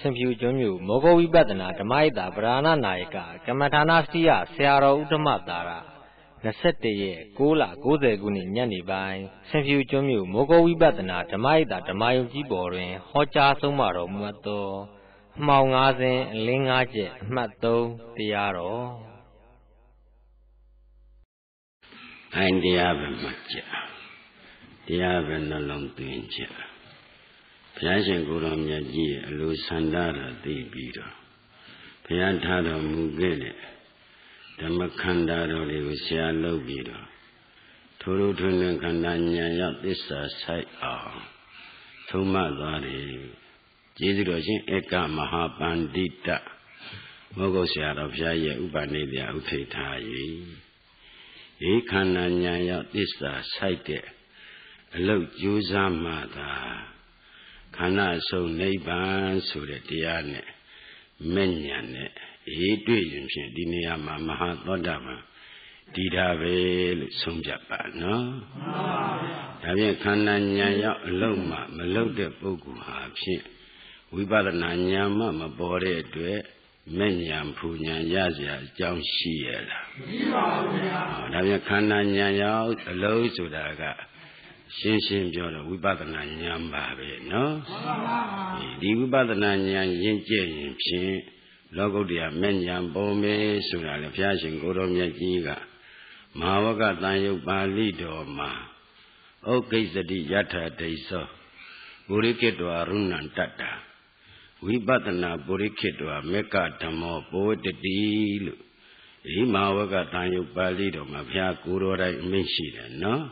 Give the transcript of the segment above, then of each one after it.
စင်ဖြူကျွန်းမြို့မောဂဝိပဿနာဓမ္မယတာဗราဏနာယကကမ္မထာနာစတိယဆရာတော်ဥဒ္ဓမသာရ21ရက်6လ90ခုနှစ်ညနေပိုင်းစင်ဖြူကျွန်းမြို့မောဂဝိပဿနာဓမ္မယတာဓမ္မယုံကြီးပေါ်တွင် ဟောကြားဆုံးမတော်မူသောအမှောင်၅စင်းအလင်း၅ချက်အမှတ်3တရားတော်အိုင်တရားပဲမှကြတရားပဲနှလုံးသွင်းကြ ဘုရားရှင်ကိုယ်တော်မြတ်ကြီးရဲ့အလိုဆန္ဒတော်သိပြီးတော့ဘုရားထားတော်မူခဲ့တဲ့ဓမ္မခန္ဓာတော်တွေကိုဆရာလုပ်ပြီးတော့ထိုလိုထွန်းထွန်းခန္ဓာဉာဏ်ရောက်သစ္စာဆိုင်အောင်သုံးမသွားတယ်ကျေးဇူးတော်ရှင်ဧကမဟာပန္တိတမောဂုတ်ဆရာတော်ဘုရားရဲ့ဥပနိဒေယဥထိတ်ထား၍ဒီခန္ဓာဉာဏ်ရောက်သစ္စာဆိုင်တဲ့အလုတ်ကြိုးစားမှသာ ခန္ဓာဆုံးနိဗ္ဗာန်ဆိုတဲ့တရားနဲ့မဲ့ညာနဲ့ရေးတွေ့ရင်ဖြင့်ဒီနေရာမှာမဟာသောတာပန်ဒီတာပဲလို့ဆုံးဖြတ်ပါနော်မှန်ပါဗျာဒါဖြင့်ခန္ဓာဉာဏ်ရောက်အလုံးမှမလုံးတဲ့ပုဂ္ဂိုလ်ဟာဖြင့်ဝိပဿနာဉာဏ်မှမပေါ်တဲ့အတွက်မဲ့ညာဖူညာရစရာအကြောင်းရှိရလားမရှိပါဘူးဗျာဒါပြန်ခန္ဓာဉာဏ်ရောက်အလုံးဆိုတာက ရှင်းရှင်းပြောတော့ဝိပဿနာဉာဏ်ပါပဲနော်ဒီဝိပဿနာဉာဏ်ရင့်ကျက်ရင်ဖြင့်လောကုတ္တရာမဲ့ဉာဏ်ပေါ်မယ်ဆိုတာလေဘုရားရှင်ကိုတော်မြတ်ကြီးကမဟာဝကတန်ယုတ်ပါဠိတော်မှာဩကိစ္စတိယထာဒိသောပုရိကိတောရုဏံတတ္တာဝိပဿနာပုရိခိတောမေကဓမ္မောပိုတတိလို့ဒီမဟာဝကတန်ယုတ်ပါဠိတော်မှာဘုရားကိုယ်တော်တိုင်အမိန့်ရှိတယ်နော်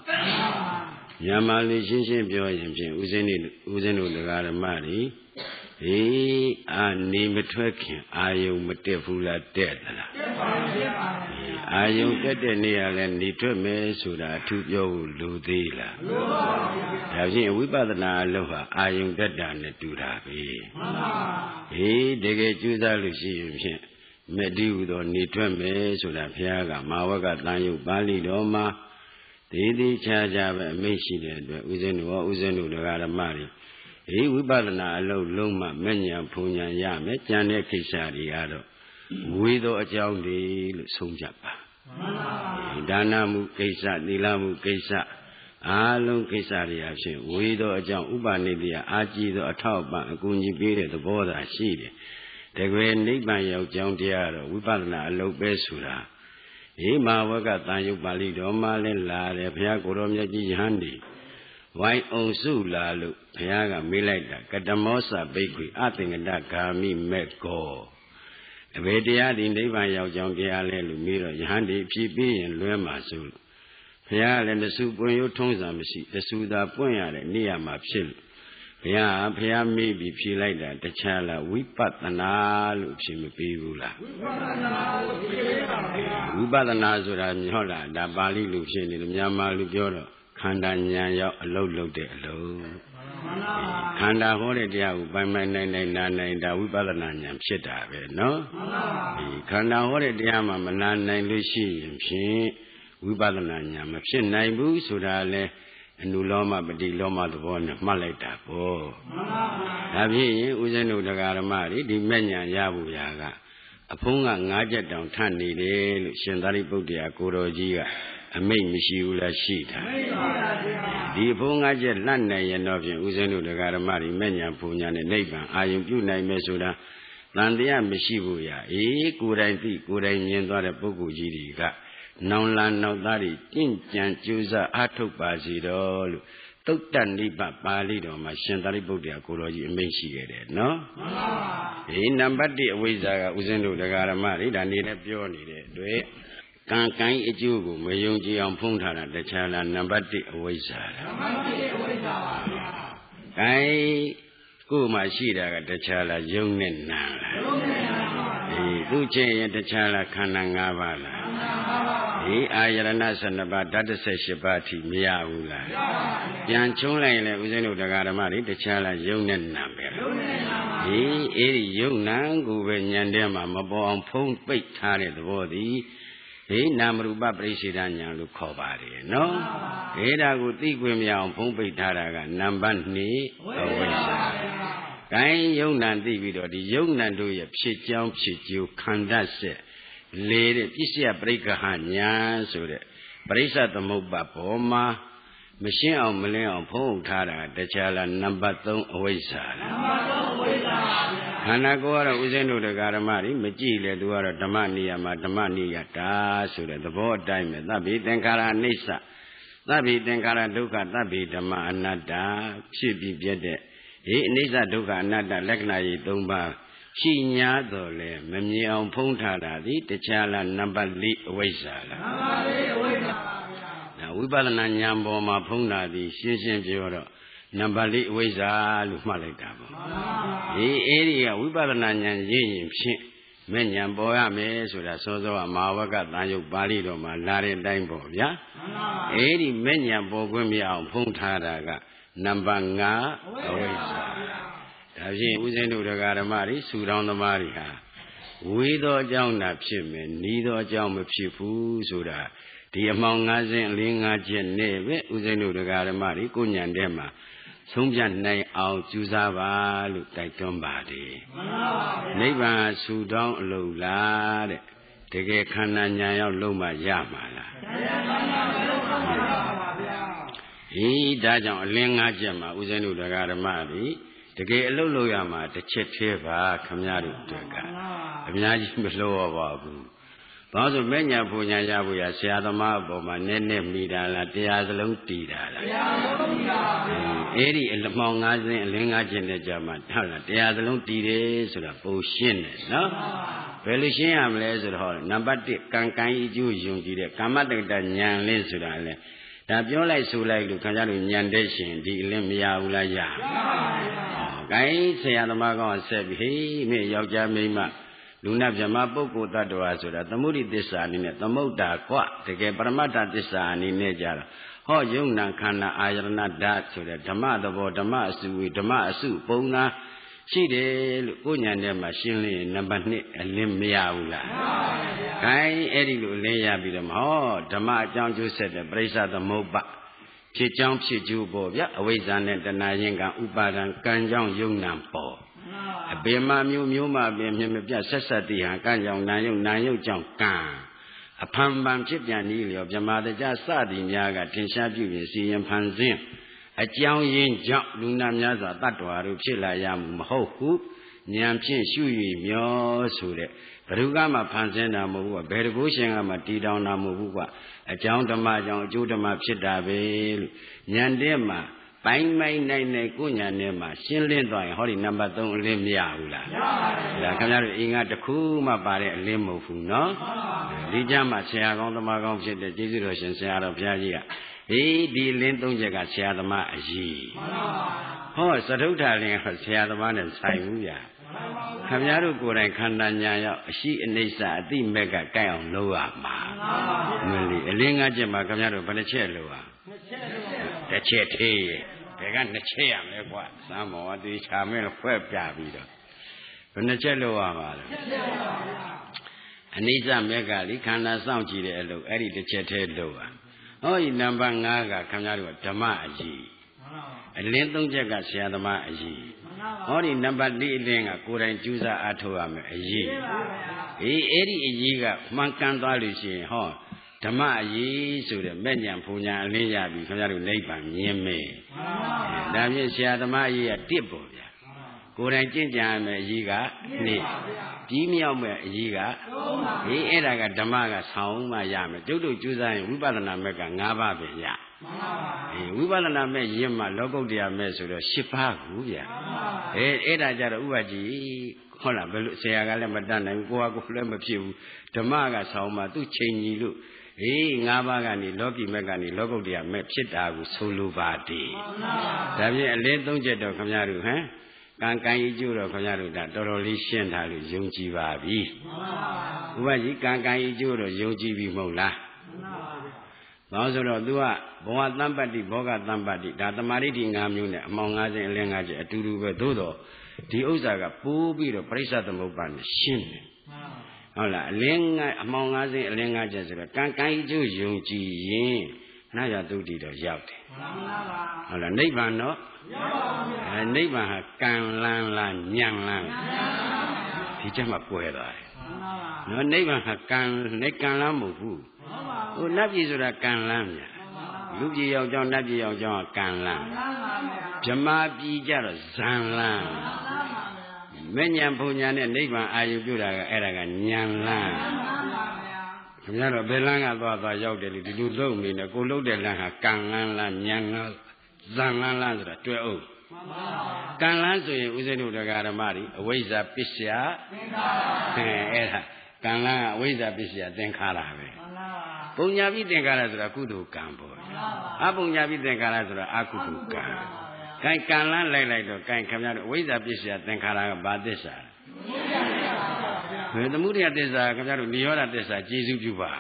မြန်မာလူရှင်းရှင်းပြောရင်ဖြင့်ဦးဇင်းတို့ဦးဇင်းတို့တရားဓမ္မတွေဟေးအာနေမထွက်ခင်အာယုံမတက်ဘူးလားတက်သလားတက်ပါဘူးအာယုံတက်တဲ့နေရာလဲနေထွက်မယ်ဆိုတာအထူးပြောဖို့လိုသေးလားလိုပါဘူးဒါဖြင့်ဝိပဿနာအလုပ်ဟာအာယုံတက်တာနဲ့တူတာပဲမှန်ပါဟေးတကယ်ကြိုးစားလို့ရှိရင်ဖြင့်မတိဟုသောနေထွက်မယ်ဆိုတာဘုရားကမာဝကတန်ယုတ်ပါဠိတော်မှာ သေးသေးချာချာပဲအမိန့်ရှိတဲ့အတွက်ဦးဇင်းတို့ရောဦးဇင်းတို့ဓမ္မတွေဒီဝိပဿနာအလုပ်လုံးမှမဉ္ဇဉ်ဖုန်ဉဏ်ရမယ်ကြံတဲ့ကိစ္စတွေကတော့ဝေသောအကြောင်းတွေလို့ဆုံးဖြတ်ပါဒါနမှုကိစ္စသီလမှုကိစ္စအားလုံးကိစ္စတွေအဖြစ်ဝေသောအကြောင်းဥပနိတိယအာကြည်သောအထောက်ပံ့အကူအညီပေးတဲ့သဘောသာရှိတယ်တကယ်နိဗ္ဗာန်ရောက်ကြောင်းတရားတော့ဝိပဿနာအလုပ်ပဲဆိုတာ ဒီမာဝကတန်ယုတ်ပါဠိတော်မှာလဲလာတယ်ဘုရားကိုရောမြတ်ကြီးယဟန်ဒီဝိုင်းအောင်စုလာလို့ဘုရားကမေးလိုက်တာကတမောစဘိက္ခွေအသင်္ကတဂာမိမဲ့ကောအဘေတရားဒီနိဗ္ဗာန်ရောက်ကြောင်းတရားလဲလို့မေးတော့ယဟန်ဒီဖြည့်ပြီးရင်လွဲမှာဆိုလို့ဘုရားလည်းတဆူပွင့်ရုံထုံးစံမရှိတဆူသာပွင့်ရတဲ့နေရာမှာဖြစ်လို့ဘု ရားဘုရားမေးပြီးဖြေလိုက်တာတခြားလားဝိပဿနာလို့ဖြေမပေးဘူးလားဝိပဿနာလို့ဖြေပေးပါဗျာဝိပဿနာဆိုတာမြော့လားဒါပါဠိလိုဖြေနေတယ်မြန်မာလူပြောတော့ခန္ဓာဉာဏ်ရောက်အလုတ်လုတ်တဲ့အလုံးခန္ဓာဟောတဲ့တရားကိုပိုင်ပိုင်နိုင်နိုင်နာနိုင်ဒါဝိပဿနာဉာဏ်ဖြစ်တာပဲနော်ဒီခန္ဓာဟောတဲ့တရားမှာမနာနိုင်လို့ရှိရင်ဖြင့်ဝိပဿနာဉာဏ်မဖြစ်နိုင်ဘူးဆိုတာလဲ အနုလောမပฏิလောမသဘောနဲ့မှတ်လိုက်တာပေါ့ဒါဖြစ်ရင်ဦးဇင်းတို့တရားဓမ္မတွေဒီမဲ့ညာရဖို့ရာကအဖုံးက၅ချက်တောင်ထပ်နေတယ်လို့ရှင်သာရိပုတ္တရာကိုတော်ကြီးကအမိတ်မရှိဘူးလားရှိတာဒီအဖုံး၅ချက်လှတ်နိုင်ရင်တော့ဖြင့်ဦးဇင်းတို့တရားဓမ္မတွေမဲ့ညာပူညာနဲ့နိဗ္ဗာန်အာရုံပြုနိုင်မယ်ဆိုတာတန်တရားမရှိဘူးရာအေးကိုယ်တိုင်သိကိုယ်တိုင်မြင်သွားတဲ့ပုဂ္ဂိုလ်ကြီးတွေက နောင်လာနောက်သားတွေကြင့်ကြံကြိုးစားအားထုတ်ပါစေတော့လို့တုတ်တနိဗ္ဗပါဠိတော်မှာရှင်သာရိပုတ္တရာကိုတော်ကြီးအမိန့်ရှိခဲ့တယ်နော်မှန်ပါပါဒီနံပါတ်1အဝိဇ္ဇာကဥစဉ်တို့တရားဓမ္မတွေဒါနေနဲ့ပြောနေတဲ့အတွက်ကံကိုင်းအကျိုးကိုမယုံကြည်အောင်ဖုံးထားတာတခြားလားနံပါတ်1အဝိဇ္ဇာနံပါတ်1အဝိဇ္ဇာပါဗျာကိုင်းကိုယ်မှာရှိတာကတခြားလားယုံနဲ့နာလားယုံနဲ့နာပါ အေးသူချင်းရင်တခြားလားခန္ဓာ၅ပါးလားခန္ဓာ၅ပါးဒီအာယရဏ12ပါးဓာတ်18ပါးအထိမရဘူးလားမရပါဘူးပြန်ချုံးလိုက်ရင်လည်းဦးဇင်းတို့တရားဓမ္မတွေတခြားလားယုံနဲ့နာပဲယုံနဲ့နာပါဒီအဲ့ဒီယုံနာကိုပဲညံတဲ့မှာမပေါ်အောင်ဖုံးပိတ်ထားတဲ့သဘောသည်ဟေးနာမရူပပရိစ္ဆေဒညာလို့ခေါ်ပါတယ်နော်ဟေးဒါကိုသိခွင့်မရအောင်ဖုံးပိတ်ထားတာကနံပါတ်2အဝိဇ္ဇာ။ ကိုင်းယုံနံသိပြီးတော့ဒီယုံနံတို့ရဲ့ဖြစ်ကြောင်းဖြစ်ကျိုးခန္ဓာဆက်လေတဲ့ပစ္စယပရိက္ခဟညာဆိုတဲ့ပရိစ္ဆသမုပ္ပါဘောမှာမရှင်းအောင်မလင်းအောင်ဖုံးထားတာတခြားလားနံပါတ်3အဝိဇ္ဇာလားနံပါတ်3အဝိဇ္ဇာပါဗျာခန္ဓာကိုယ်ကတော့ဥစဉ်တို့တရားဓမ္မတွေမကြည့်လေသူကတော့ဓမ္မနိယမှာဓမ္မနိယတာဆိုတဲ့သဘောအတိုင်းပဲသဗ္ဗေသင်္ခါရအိဋ္ဌသဗ္ဗေသင်္ခါရဒုက္ခသဗ္ဗေဓမ္မအနတ္တဖြစ်ပြီးပြတဲ့ ဒီအိဋ္ဌဒုက္ခအနတ္တလက္ခဏာကြီး၃ပါးရှိညာတော်လဲမမြင်အောင်ဖုံးထားတာဒီတခြားလားနံပါတ်၄အဝိဇ္ဇာလားနံပါတ်၄အဝိဇ္ဇာပါဗျာဒါဝိပဿနာဉာဏ်ပေါ်မှာဖုံးတာဒီရှင်းရှင်းပြောတော့နံပါတ်၄အဝိဇ္ဇာလို့မှတ်လိုက်တာပေါ့ဒီအဲ့ဒီကဝိပဿနာဉာဏ်ရင့်ရင်ဖြင့်မဲ့ဉာဏ်ပေါ်ရမယ်ဆိုတာစောစောကမဟာဝကတန်ယုတ်ပါဠိတော်မှာလာတဲ့အတိုင်းပေါ့ဗျာအဲ့ဒီမဲ့ဉာဏ်ပေါ်ခွင့်မရအောင်ဖုံးထားတာက နံပါတ်5အဝိဇ္ဇာဒါဖြင့်ဦးဇင်းတို့တရားဓမ္မတွေဆူတောင်းသမားတွေဟာဝေသောအကြောင်းသာဖြစ်မယ်နီးသောအကြောင်းမဖြစ်ဘူးဆိုတာဒီအမောင်၅စင်းအလင်း၅ချက်နဲ့ပဲဦးဇင်းတို့တရားဓမ္မတွေကိုညံတဲ့မှာဆုံးဖြတ်နိုင်အောင်ကြိုးစားပါလို့တိုက်တွန်းပါတယ်မှန်ပါပါနိဗ္ဗာန်ဆူတောင်းအလုံးလားတဲ့တကယ်ခန္ဓာညာရောက်လုံးမှရမှာလားတရားခန္ဓာမလုံး ပါပါဗျာဟီးဒါကြောင့်အလင်း၅ချက်မှာဦးဇင်းတို့တရားဓမ္မတွေတကယ်အလုပ်လုပ်ရမှာတစ်ချက်သေးပါခမည်းတော်တို့ကအများကြီးမလို့ရပါဘူးဘာလို့ဆိုမဲ့ညာပူညာရဖို့ရဆရာသမားအပေါ်မှာနည်းနည်းမိတာလားတရားစလုံးတည်တာလားတရားစလုံးတည်တာပါအဲ့ဒီအလမောင်၅စင်းအလင်း၅ချက်နဲ့ကြာမှဟုတ်လားတရားစလုံးတည်တယ်ဆိုတာပုံရှင်းတယ်နော်ဘယ်လိုရှင်းရမလဲဆိုတော့နံပါတ်1ကံကံဤကျိုးယုံကြည်တဲ့ကာမတက္တဉာဏ်လင်းဆိုတာလေ ဒါပြောလိုက်ဆိုလိုက်လို့ခင်ဗျားတို့ညံတဲ့ရှင်ဒီအလင်းမရဘူးလားရပါဘူး။ကိုင်းဆရာသမားကောင်းဆက်ပြီးဟေးမင်းယောက်ျားမိန်းမလူနာဗြဟ္မာပုဂ္ဂိုလ်တ attva ဆိုတာသမုဒိသစ္စာအနေနဲ့သမုဒ္ဒါကွတကယ်ပရမတ္ထသစ္စာအနေနဲ့ကြတော့ဟောယုံနာခန္ဓာအာယရဏဓာတ်ဆိုတဲ့ဓမ္မသဘောဓမ္မအစုဝေဓမ္မအစုပုံနာ ရှိတယ်လို့ကိုညာထဲမှာရှင်းလင်းနံပါတ်1အလင်းမရဘူးလားမှန်ပါဗျာ။ခိုင်းအဲ့ဒီလိုအလင်းရပြီးတော့ဟောဓမ္မအကြောင်းကျိုးဆက်တဲ့ပြိဿသမုပ္ပါဖြစ်ကြောင်းဖြစ်ကျိုးပေါ့ဗျာအဝိဇ္ဇာနဲ့တဏှာရင်ကဥပါဒံကံကြောင့်ယုံနံပေါ်အပင်မမျိုးမျိုးမှပင်မြင်မပြတ်ဆက်ဆက်တည်ဟာကံကြောင့်နာယုံနာယုံကြောင့်ကံအဖန်ပန်ဖြစ်ပြန်ဤလျောမြမာတကြစသည်များကထင်ရှားပြုပြင်စီရင်ဖန်ဆင်း အကြောင်းရင်းကြောင့်လူနာများစွာတတ္တဝါတို့ဖြစ်လာရမှုမဟုတ်ဟုဉာဏ်ဖြင့်ရှု၍မျောဆိုတဲ့ဘ누구ကမှဖန်ဆင်းတာမဟုတ်ဘူးကဘယ်တကူရှင်ကမှတည်တောင်းတာမဟုတ်ဘူးကအကြောင်းဓမ္မကြောင့်အကျိုးဓမ္မဖြစ်တာပဲလို့ဉာဏ်တဲ့မှာပိုင်းပိုင်းနိုင်နိုင်ကိုညာနဲ့မှာရှင်းလင်းသွားရင်ဟောဒီနံပါတ်3အလင်းမရဘူးလားမရပါဘူးဒါခင်ဗျားတို့အင်္ဂါတစ်ခုမှပါတဲ့အလင်းမဟုတ်ဘူးနော်ဒီကြမှာဆရာကောင်းသမားကောင်းဖြစ်တဲ့ကျေးဇူးတော်ရှင်ဆရာတော်ဘုရားကြီးက ဒီဒီလင်းသုံးချက်ကဆရာသမားအကြီးမှန်ပါပါဟောသထုဋ္ဌာလင်းဟောဆရာသမားနဲ့ဆိုင်ဘူးဗျာခမည်းတော်ကိုယ်တိုင်ခန္ဓာညာရောက်အရှိအနိစ္စအတိမဲ့ကကြိုက်အောင်လုပ်ရမှာမလီအလင်းငါးချက်မှာခမည်းတော်ဘယ်နှချက်လုပ်ရတစ်ချက်သေးရဲ့ဘယ်ကနှစ်ချက်ရမလဲကွာစမ်းမောတေချာမဲလို့ဖွဲ့ပြပြီးတော့ဘယ်နှချက်လုပ်ရမှာလဲအနိစ္စမဲ့ကလိခန္ဓာစောင့်ကြည့်တဲ့အလုပ်အဲ့ဒီတစ်ချက်သေးလုပ်ရ ဟောဒီနံပါတ်5ကခမည်းတော်ဓမ္မအကြီးအလင်းသုံးချက်ကဆရာသမားအကြီးဟောဒီနံပါတ်၄အလင်းကကိုယ်တိုင်ကြိုးစားအားထုတ်ရမယ်အရေးအေးအဲ့ဒီအရေးကမှန်ကန်သွားလို့ရှိရင်ဟောဓမ္မအရေးဆိုတဲ့မဲ့ညာဖုန်ညာအလင်းရပြီခင်ဗျားတို့နိဗ္ဗာန်မြင်မယ်ဒါဖြင့်ဆရာသမားအရေးကတစ်ပေါ့ဗျာ ကိုယ်တိုင်ကြင်ကြံရမယ်အရေးကနှစ်ပြီးမြောက်မယ်အရေးကဒီအဲ့ဒါကဓမ္မကဆောင်းမှရမယ်ကျုပ်တို့ကြိုးစားရင်ဝိပဿနာမဲ့က၅ပါးပဲရမှန်ပါပါအေးဝိပဿနာမဲ့ရင့်မှလောကုတ္တရာမဲ့ဆိုတော့၈ပါးကူဗျာအဲအဲ့ဒါကြတော့ဥပကြီးဟုတ်လားဘယ်လိုဆရာကလည်းမတတ်နိုင်ဘူးကိုကကိုလည်းမဖြစ်ဘူးဓမ္မကဆောင်းမှသူ့ချိန်ကြီးလို့အေး၅ပါးကနေလောကီမဲ့ကနေလောကုတ္တရာမဲ့ဖြစ်တာကိုဆိုလိုပါတည်ဒါဖြင့်အလင်းသုံးချက်တော့ခင်ဗျားတို့ဟမ် ကံကံဤကျိုးတော့ခင်ဗျားတို့ဒါတော်တော်လေးရှင်းထားလို့ယုံကြည်ပါပြီဥပကြီးကံကံဤကျိုးတော့ယုံကြည်ပြီမဟုတ်လားဘာလို့ဆိုတော့ तू ကဘဝတမ္ပတ္တိဘောဂတမ္ပတ္တိဒါတမာရိတိ၅မျိုးနဲ့အမောင်၅ခြင်းအလင်း၅ခြင်းအတူတူပဲသို့တော့ဒီဥစ္စာကပိုးပြီးတော့ပြိဿသမုပ္ပါနဲ့ရှင်းတယ်ဟုတ်လားအလင်းငါအမောင်၅ခြင်းအလင်း၅ခြင်းဆိုတော့ကံကံဤကျိုးယုံကြည်ရင် နတ်ရသုတိတော့ရောက်တယ်ဟုတ်လားနိဗ္ဗာန်တော့အဲနိဗ္ဗာန်ဟာကံလန်းလားညံလန်းဒီချက်မှကွဲသွားတယ်နော်နိဗ္ဗာန်ဟာကံနေကံလန်းမဟုတ်ဘူးဟိုနတ်ပြည်ဆိုတာကံလန်းများလူပြည်ရောက်ကြောင်းနတ်ပြည်ရောက်ကြောင်းကံလန်းဗြဟ္မာပြည်ကြတော့ဇံလန်းမဉ္ဇဉ်ဘုံညာနဲ့နိဗ္ဗာန်အာရုံပြုတာကအဲ့ဒါကဉာဏ်လန်း ခင်ဗျားတို့ဘယ်လန်းကသွားသွားရောက်တယ်လေဒီလိုလုံနေတယ်ကိုလုံတဲ့လန်းဟာကံလန်းလားဉာဏ်လန်းဇံလန်းလားဆိုတာတွဲအောင်ကံလန်းဆိုရင်ဥစဉ်တို့တရားဓမ္မတွေအဝိဇ္ဇာပစ္စယသင်္ခါရအဲအဲ့ဒါကံလန်းကအဝိဇ္ဇာပစ္စယသင်္ခါရပဲပုံညာပိသင်္ခါရဆိုတာကုသိုလ်ကံပေါ့အပုံညာပိသင်္ခါရဆိုတာအကုသိုလ်ကံကံကံလန်းလိုက်လိုက်တော့ကံခင်ဗျားတို့အဝိဇ္ဇာပစ္စယသင်္ခါရကဘာသစ္စာဘယ် သမုဒိယသစ္စာခင်ဗျားတို့និရောဓသစ္စာကျေစုပြုပါ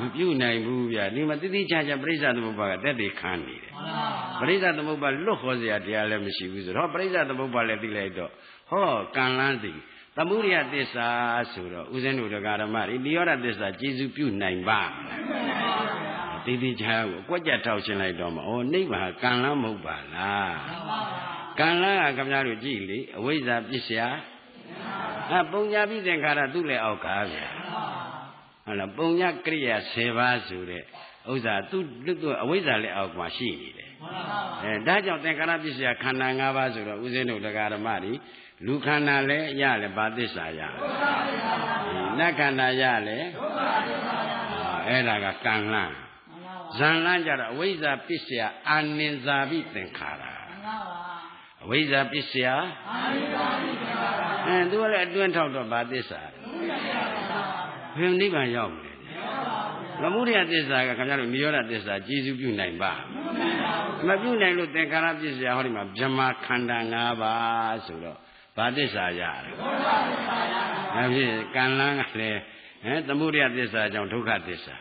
မပြုနိုင်ဘူးဗျာဒီမှာတိတိကျကျပရိစ္ဆသမုပ္ပါကတက်တည်ခံနေတယ်ပရိစ္ဆသမုပ္ပါလွတ်ခေါ်စရာတရားလည်းမရှိဘူးဆိုတော့ပရိစ္ဆသမုပ္ပါလည်းသိလိုက်တော့ဟောကံလန်းစီသမုဒိယသစ္စာဆိုတော့ဥစဉ်တို့တရားဓမ္မတွေនិရောဓသစ္စာကျေစုပြုနိုင်ပါတိတိကျကျကိုအကွက်ကြထောက်ရှင်းလိုက်တော့မှဩနိဗ္ဗာန်ကံလန်းမဟုတ်ပါလားကံလန်းကခင်ဗျားတို့ကြည့်လေအဝိဇ္ဇာပစ္စယ အပုံညာပိသင်္ခါရသူ့လည်းအောက်ကားဗျာဟုတ်လားပုံညာကရိယာ10ပါးဆိုတဲ့ဥစ္စာသူ့သူ့အဝိဇ္ဇာလည်းအောက်မှာရှိနေတယ်အဲဒါကြောင့်သင်္ခါရပစ္စယခန္ဓာ၅ပါးဆိုတော့ဥစဉ်တို့တရားဓမ္မတွေလူခန္ဓာလည်းရလဲဘာသစ္စာရနတ်ခန္ဓာရလဲအဲ့ဒါကကံလန်းဇံလန်းကြတော့အဝိဇ္ဇာပစ္စယအာနိဇာပိသင်္ခါရအဝိဇ္ဇာပစ္စယအာနိဇာပိသင်္ခါရ အဲသူကလည်းအတွင်းထောက်တော့ဘာသစ္စာဘယ်နိဗ္ဗာန်ရောက်မလဲမမှုရိယသစ္စာကခင်ဗျားတို့နိရောဓသစ္စာကြည်စုပြုနိုင်ပါမပြုနိုင်လို့သင်္ခါရပစ္စယဟောဒီမှာဗြဟ္မာခန္ဓာ၅ပါးဆိုတော့ဘာသစ္စာရလဲဒါဖြင့်ကံလန်းကလည်းဟဲ့သမုဒိယသစ္စာကြောင့်ဒုက္ခသစ္စာ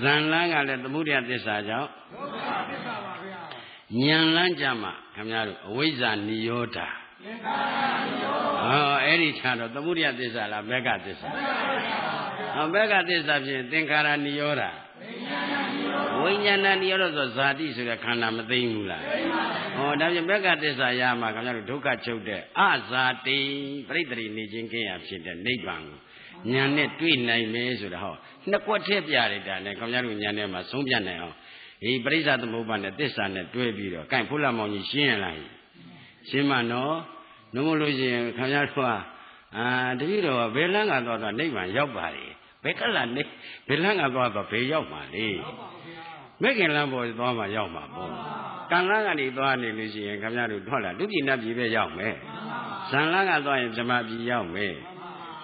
ဇန်လန်းကလည်းသမုဒိယသစ္စာကြောင့်ဒုက္ခသစ္စာပါဗျာဉာဏ်လန်းကြမှာခင်ဗျားတို့အဝိဇ္ဇာနိရောဓသင်္ခါရနိရောဓ ဟောအဲ့ဒီခြားတော့သမုဒိယသစ္စာလားဘက်ကသစ္စာဟောဘက်ကသစ္စာဖြင့်သင်္ခါရနိရောဓဝိညာဏနိရောဓဆိုဇာတိဆိုတဲ့ခန္ဓာမသိဘူးလားဟောဒါဖြင့်ဘက်ကသစ္စာရမှာခင်ဗျားတို့ဒုက္ခချုပ်တဲ့အဇာတိပြိတ္တိနေခြင်းကင်းရဖြစ်တဲ့နိဗ္ဗာန်ကိုညာနဲ့တွေ့နိုင်မယ်ဆိုတာဟောနှစ်ကွက်ထည့်ပြရတာနဲ့ခင်ဗျားတို့ညာနဲ့မှာဆုံးပြနိုင်အောင်ဒီပရိစ္ဆသမုပ္ပါနဲ့သစ္စာနဲ့တွဲပြီးတော့ gain ဖုလမောင်ကြီးရှင်းရလား ရှင်းမနော်နှမလို့ရှိရင်ခင်ဗျားတို့ကအာတတိတော်ဘယ်လန်းကသွားတော့နိဗ္ဗာန်ရောက်ပါလေဘယ်ကလာနေဘယ်လန်းကသွားတော့ဘယ်ရောက်မှာလေမဲ့ခင်လန်းပေါ်သွားမှရောက်မှာပေါ့ကံလန်းကနေသွားနေလို့ရှိရင်ခင်ဗျားတို့ထွက်လာလူပြည်နတ်ပြည်ပဲရောက်မယ်ဇန်လန်းကသွားရင်ဇမပြည်ရောက်မယ်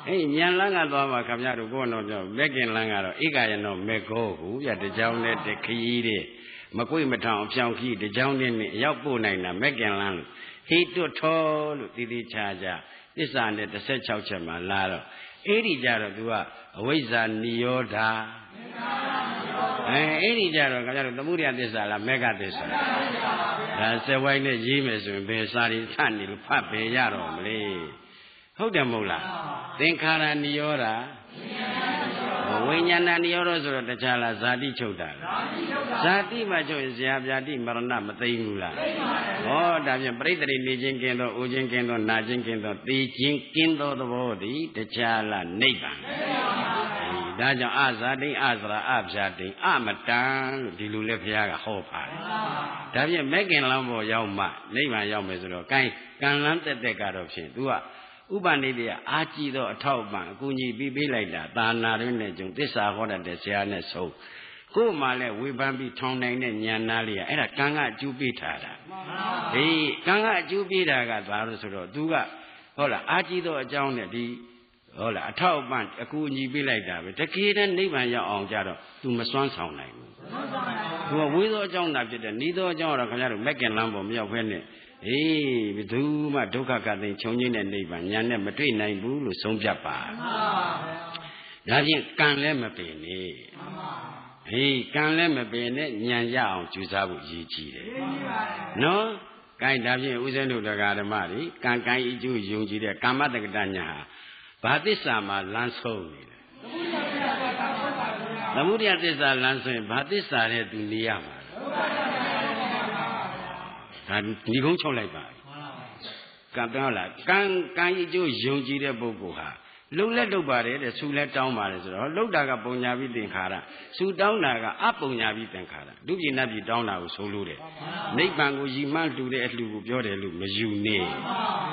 အေးညံလန်းကသွားမှခင်ဗျားတို့ကိုယ်တော်ပြောမဲ့ခင်လန်းကတော့ဧကယနောမေကောဟုပြတကြောင်နဲ့တခီးတဲ့မကွေ့မထောင်အဖြောင်ခီးတကြောင်နဲ့အရောက်ပို့နိုင်တာမဲ့ခင်လန်းလို့ ဟိတွတ်ထောလို့တည်တည်ချာချာသစ္စာနဲ့16ချက်မှလာတော့အဲ့ဒီကြတော့ तू ကအဝိဇ္ဇာနိရောဓအဲအဲ့ဒီကြတော့ခင်ဗျားတို့သမုဒိယသစ္စာလားမေဃသစ္စာဒါစက်ဝိုင်းနဲ့ရေးမယ်ဆိုရင်ဘယ်စာရီထနေလို့ဖတ်ပဲရတော့မလဲဟုတ်တယ်မဟုတ်လားသင်္ခါရနိရောဓ ဝိညာဏနိရောဓဆိုတော့တခြားလားဇာတိချုပ်တာလားဇာတိမှချုပ်ရင်ဇာပြာတိမရဏမသိဘူးလားဟောဒါဖြင့်ပြိတ္တိနေခြင်းကင်းသောအိုခြင်းကင်းသောနာခြင်းကင်းသောသိခြင်းကင်းသောသဘောသည်တခြားလားနိဗ္ဗာန်ဒါကြောင့်အဇာတိအဇရာအဖြာတိအမတန်လို့ဒီလိုလဲဘုရားကဟောပါတယ်ဒါဖြင့်မက်ကင်လမ်းပေါ်ရောက်မှနိဗ္ဗာန်ရောက်မယ်ဆိုတော့ကဲကံလန်းတက်တက်ကတော့ဖြင့် तू က ဥပနိဒေယအာကြည့်သောအထောက်အပံ့အကူအညီပြီးပေးလိုက်တာသာနာရင်းနဲ့ကြုံသစ္စာဟောတတ်တဲ့ဆရာနဲ့ဆုံးကို့မှာလဲဝေဖန်ပြီးထောင်နိုင်တဲ့ဉာဏ်နာလေးကအဲ့ဒါကံကအကျိုးပေးထားတာဟေးကံကအကျိုးပေးတာကဘာလို့ဆိုတော့ तू ကဟုတ်လားအာကြည့်သောအကြောင်းနဲ့ဒီဟုတ်လားအထောက်အပံ့အကူအညီပေးလိုက်တာပဲတကယ်တမ်းနိဗ္ဗာန်ရောက်အောင်ကြတော့ तू မစွမ်းဆောင်နိုင်ဘူး तू ကဝေးသောအကြောင်းသာဖြစ်တဲ့ဤသောအကြောင်းကတော့ခင်ဗျားတို့မက်ကင်လမ်းပေါ်မရောက်ဖဲနဲ့ အေးဘယ်သူမှဒုက္ခကသိခြုံငိမ့်တဲ့နိဗ္ဗာန်ညာနဲ့မတွေ့နိုင်ဘူးလို့ဆုံးဖြတ်ပါမှန်ပါဗျာဒါဖြင့်ကံလည်းမပင်နေမှန်ပါဟေးကံလည်းမပင်နဲ့ညံရအောင်ကြိုးစားဖို့ရည်ကြီးတယ်နော်ကိုင်းဒါဖြင့်ဥစဉ်တို့တရားဓမ္မတွေကံကိုင်းအကျိုးယုံကြည်တဲ့ကာမတက္ကတညာဟာဘာသစ္စာမှာလမ်းဆုံးနေလဲသမုဒယသစ္စာလမ်းဆိုရင်ဘာသစ္စာတဲ့သူနေရမှာ ဒါဒီကုန်းချုပ်လိုက်ပါကံပြောလားကံကံဤကျိုးယုံကြည်တဲ့ပုဂ္ဂိုလ်ဟာလုံလက်လုပ်ပါတယ်တဲ့ဆူလက်တောင်းပါတယ်ဆိုတော့လှုပ်တာကပုံညာပြီးသင်္ခါရဆူတောင်းတာကအပုံညာပြီးသင်္ခါရဒုပြင်းနတ်ပြည်တောင်းတာကိုဆိုလို့တယ်နိဗ္ဗာန်ကိုရည်မှန်းတူတဲ့အလှကိုပြောတယ်လို့မယူနေ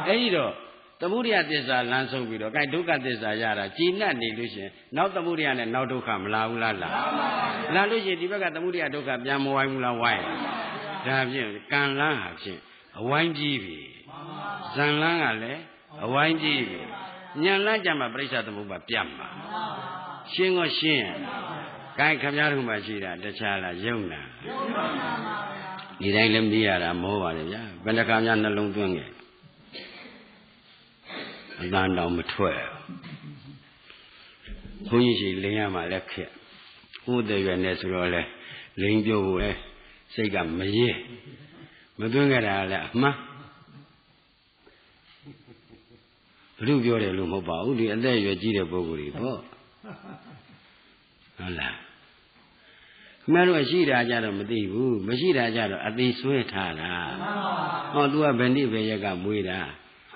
အဲဒီတော့သမုဒိယသစ္စာလမ်းဆုံးပြီးတော့ gain ဒုက္ခသစ္စာရတာကြည်နတ်နေလို့ရှင်နောက်သမုဒိယနဲ့နောက်ဒုက္ခမလာဘူးလားလားလာလို့ရှင်ဒီဘက်ကသမုဒိယဒုက္ခပြန်မဝိုင်းဘူးလားဝိုင်း ဒါဖြင့်ကံလန်းဟာဖြင့်အဝိုင်းကြီးပြီဇံလန်းကလည်းအဝိုင်းကြီးပြီညံလန်းကြမှာပြိဿသမုပ္ပါပြတ်မှာရှင်းကိုရှင်းကိုင်းခမည်းတော်မှရှိတာတခြားလားယုံနာဒီတိုင်းလည်းမပြီးရတာမောပါလေဗျာဘယ်နှခါများနှလုံးသွင်းခဲ့အတန်တော်မထွက်ဘုန်းကြီးရှိလင်းရမှာလက်ခက်ဥဒရွယ်နဲ့ဆိုတော့လေလိန်ပြုတ်ဖို့လေ စိတ်ကမရဲမသွင်းကြတာလည်းအမှန်ဘုရုပြောတယ်လို့မဟုတ်ပါဘူးဒီအသက်အရွယ်ကြီးတဲ့ပုဂ္ဂိုလ်တွေပေါ့ဟုတ်လားမင်းတို့ရှိတာကြတော့မသိဘူးမရှိတာကြတော့အသေးဆွဲထားတာဟော तू ကဗဏိဘယ်ရက်ကမွေးတာ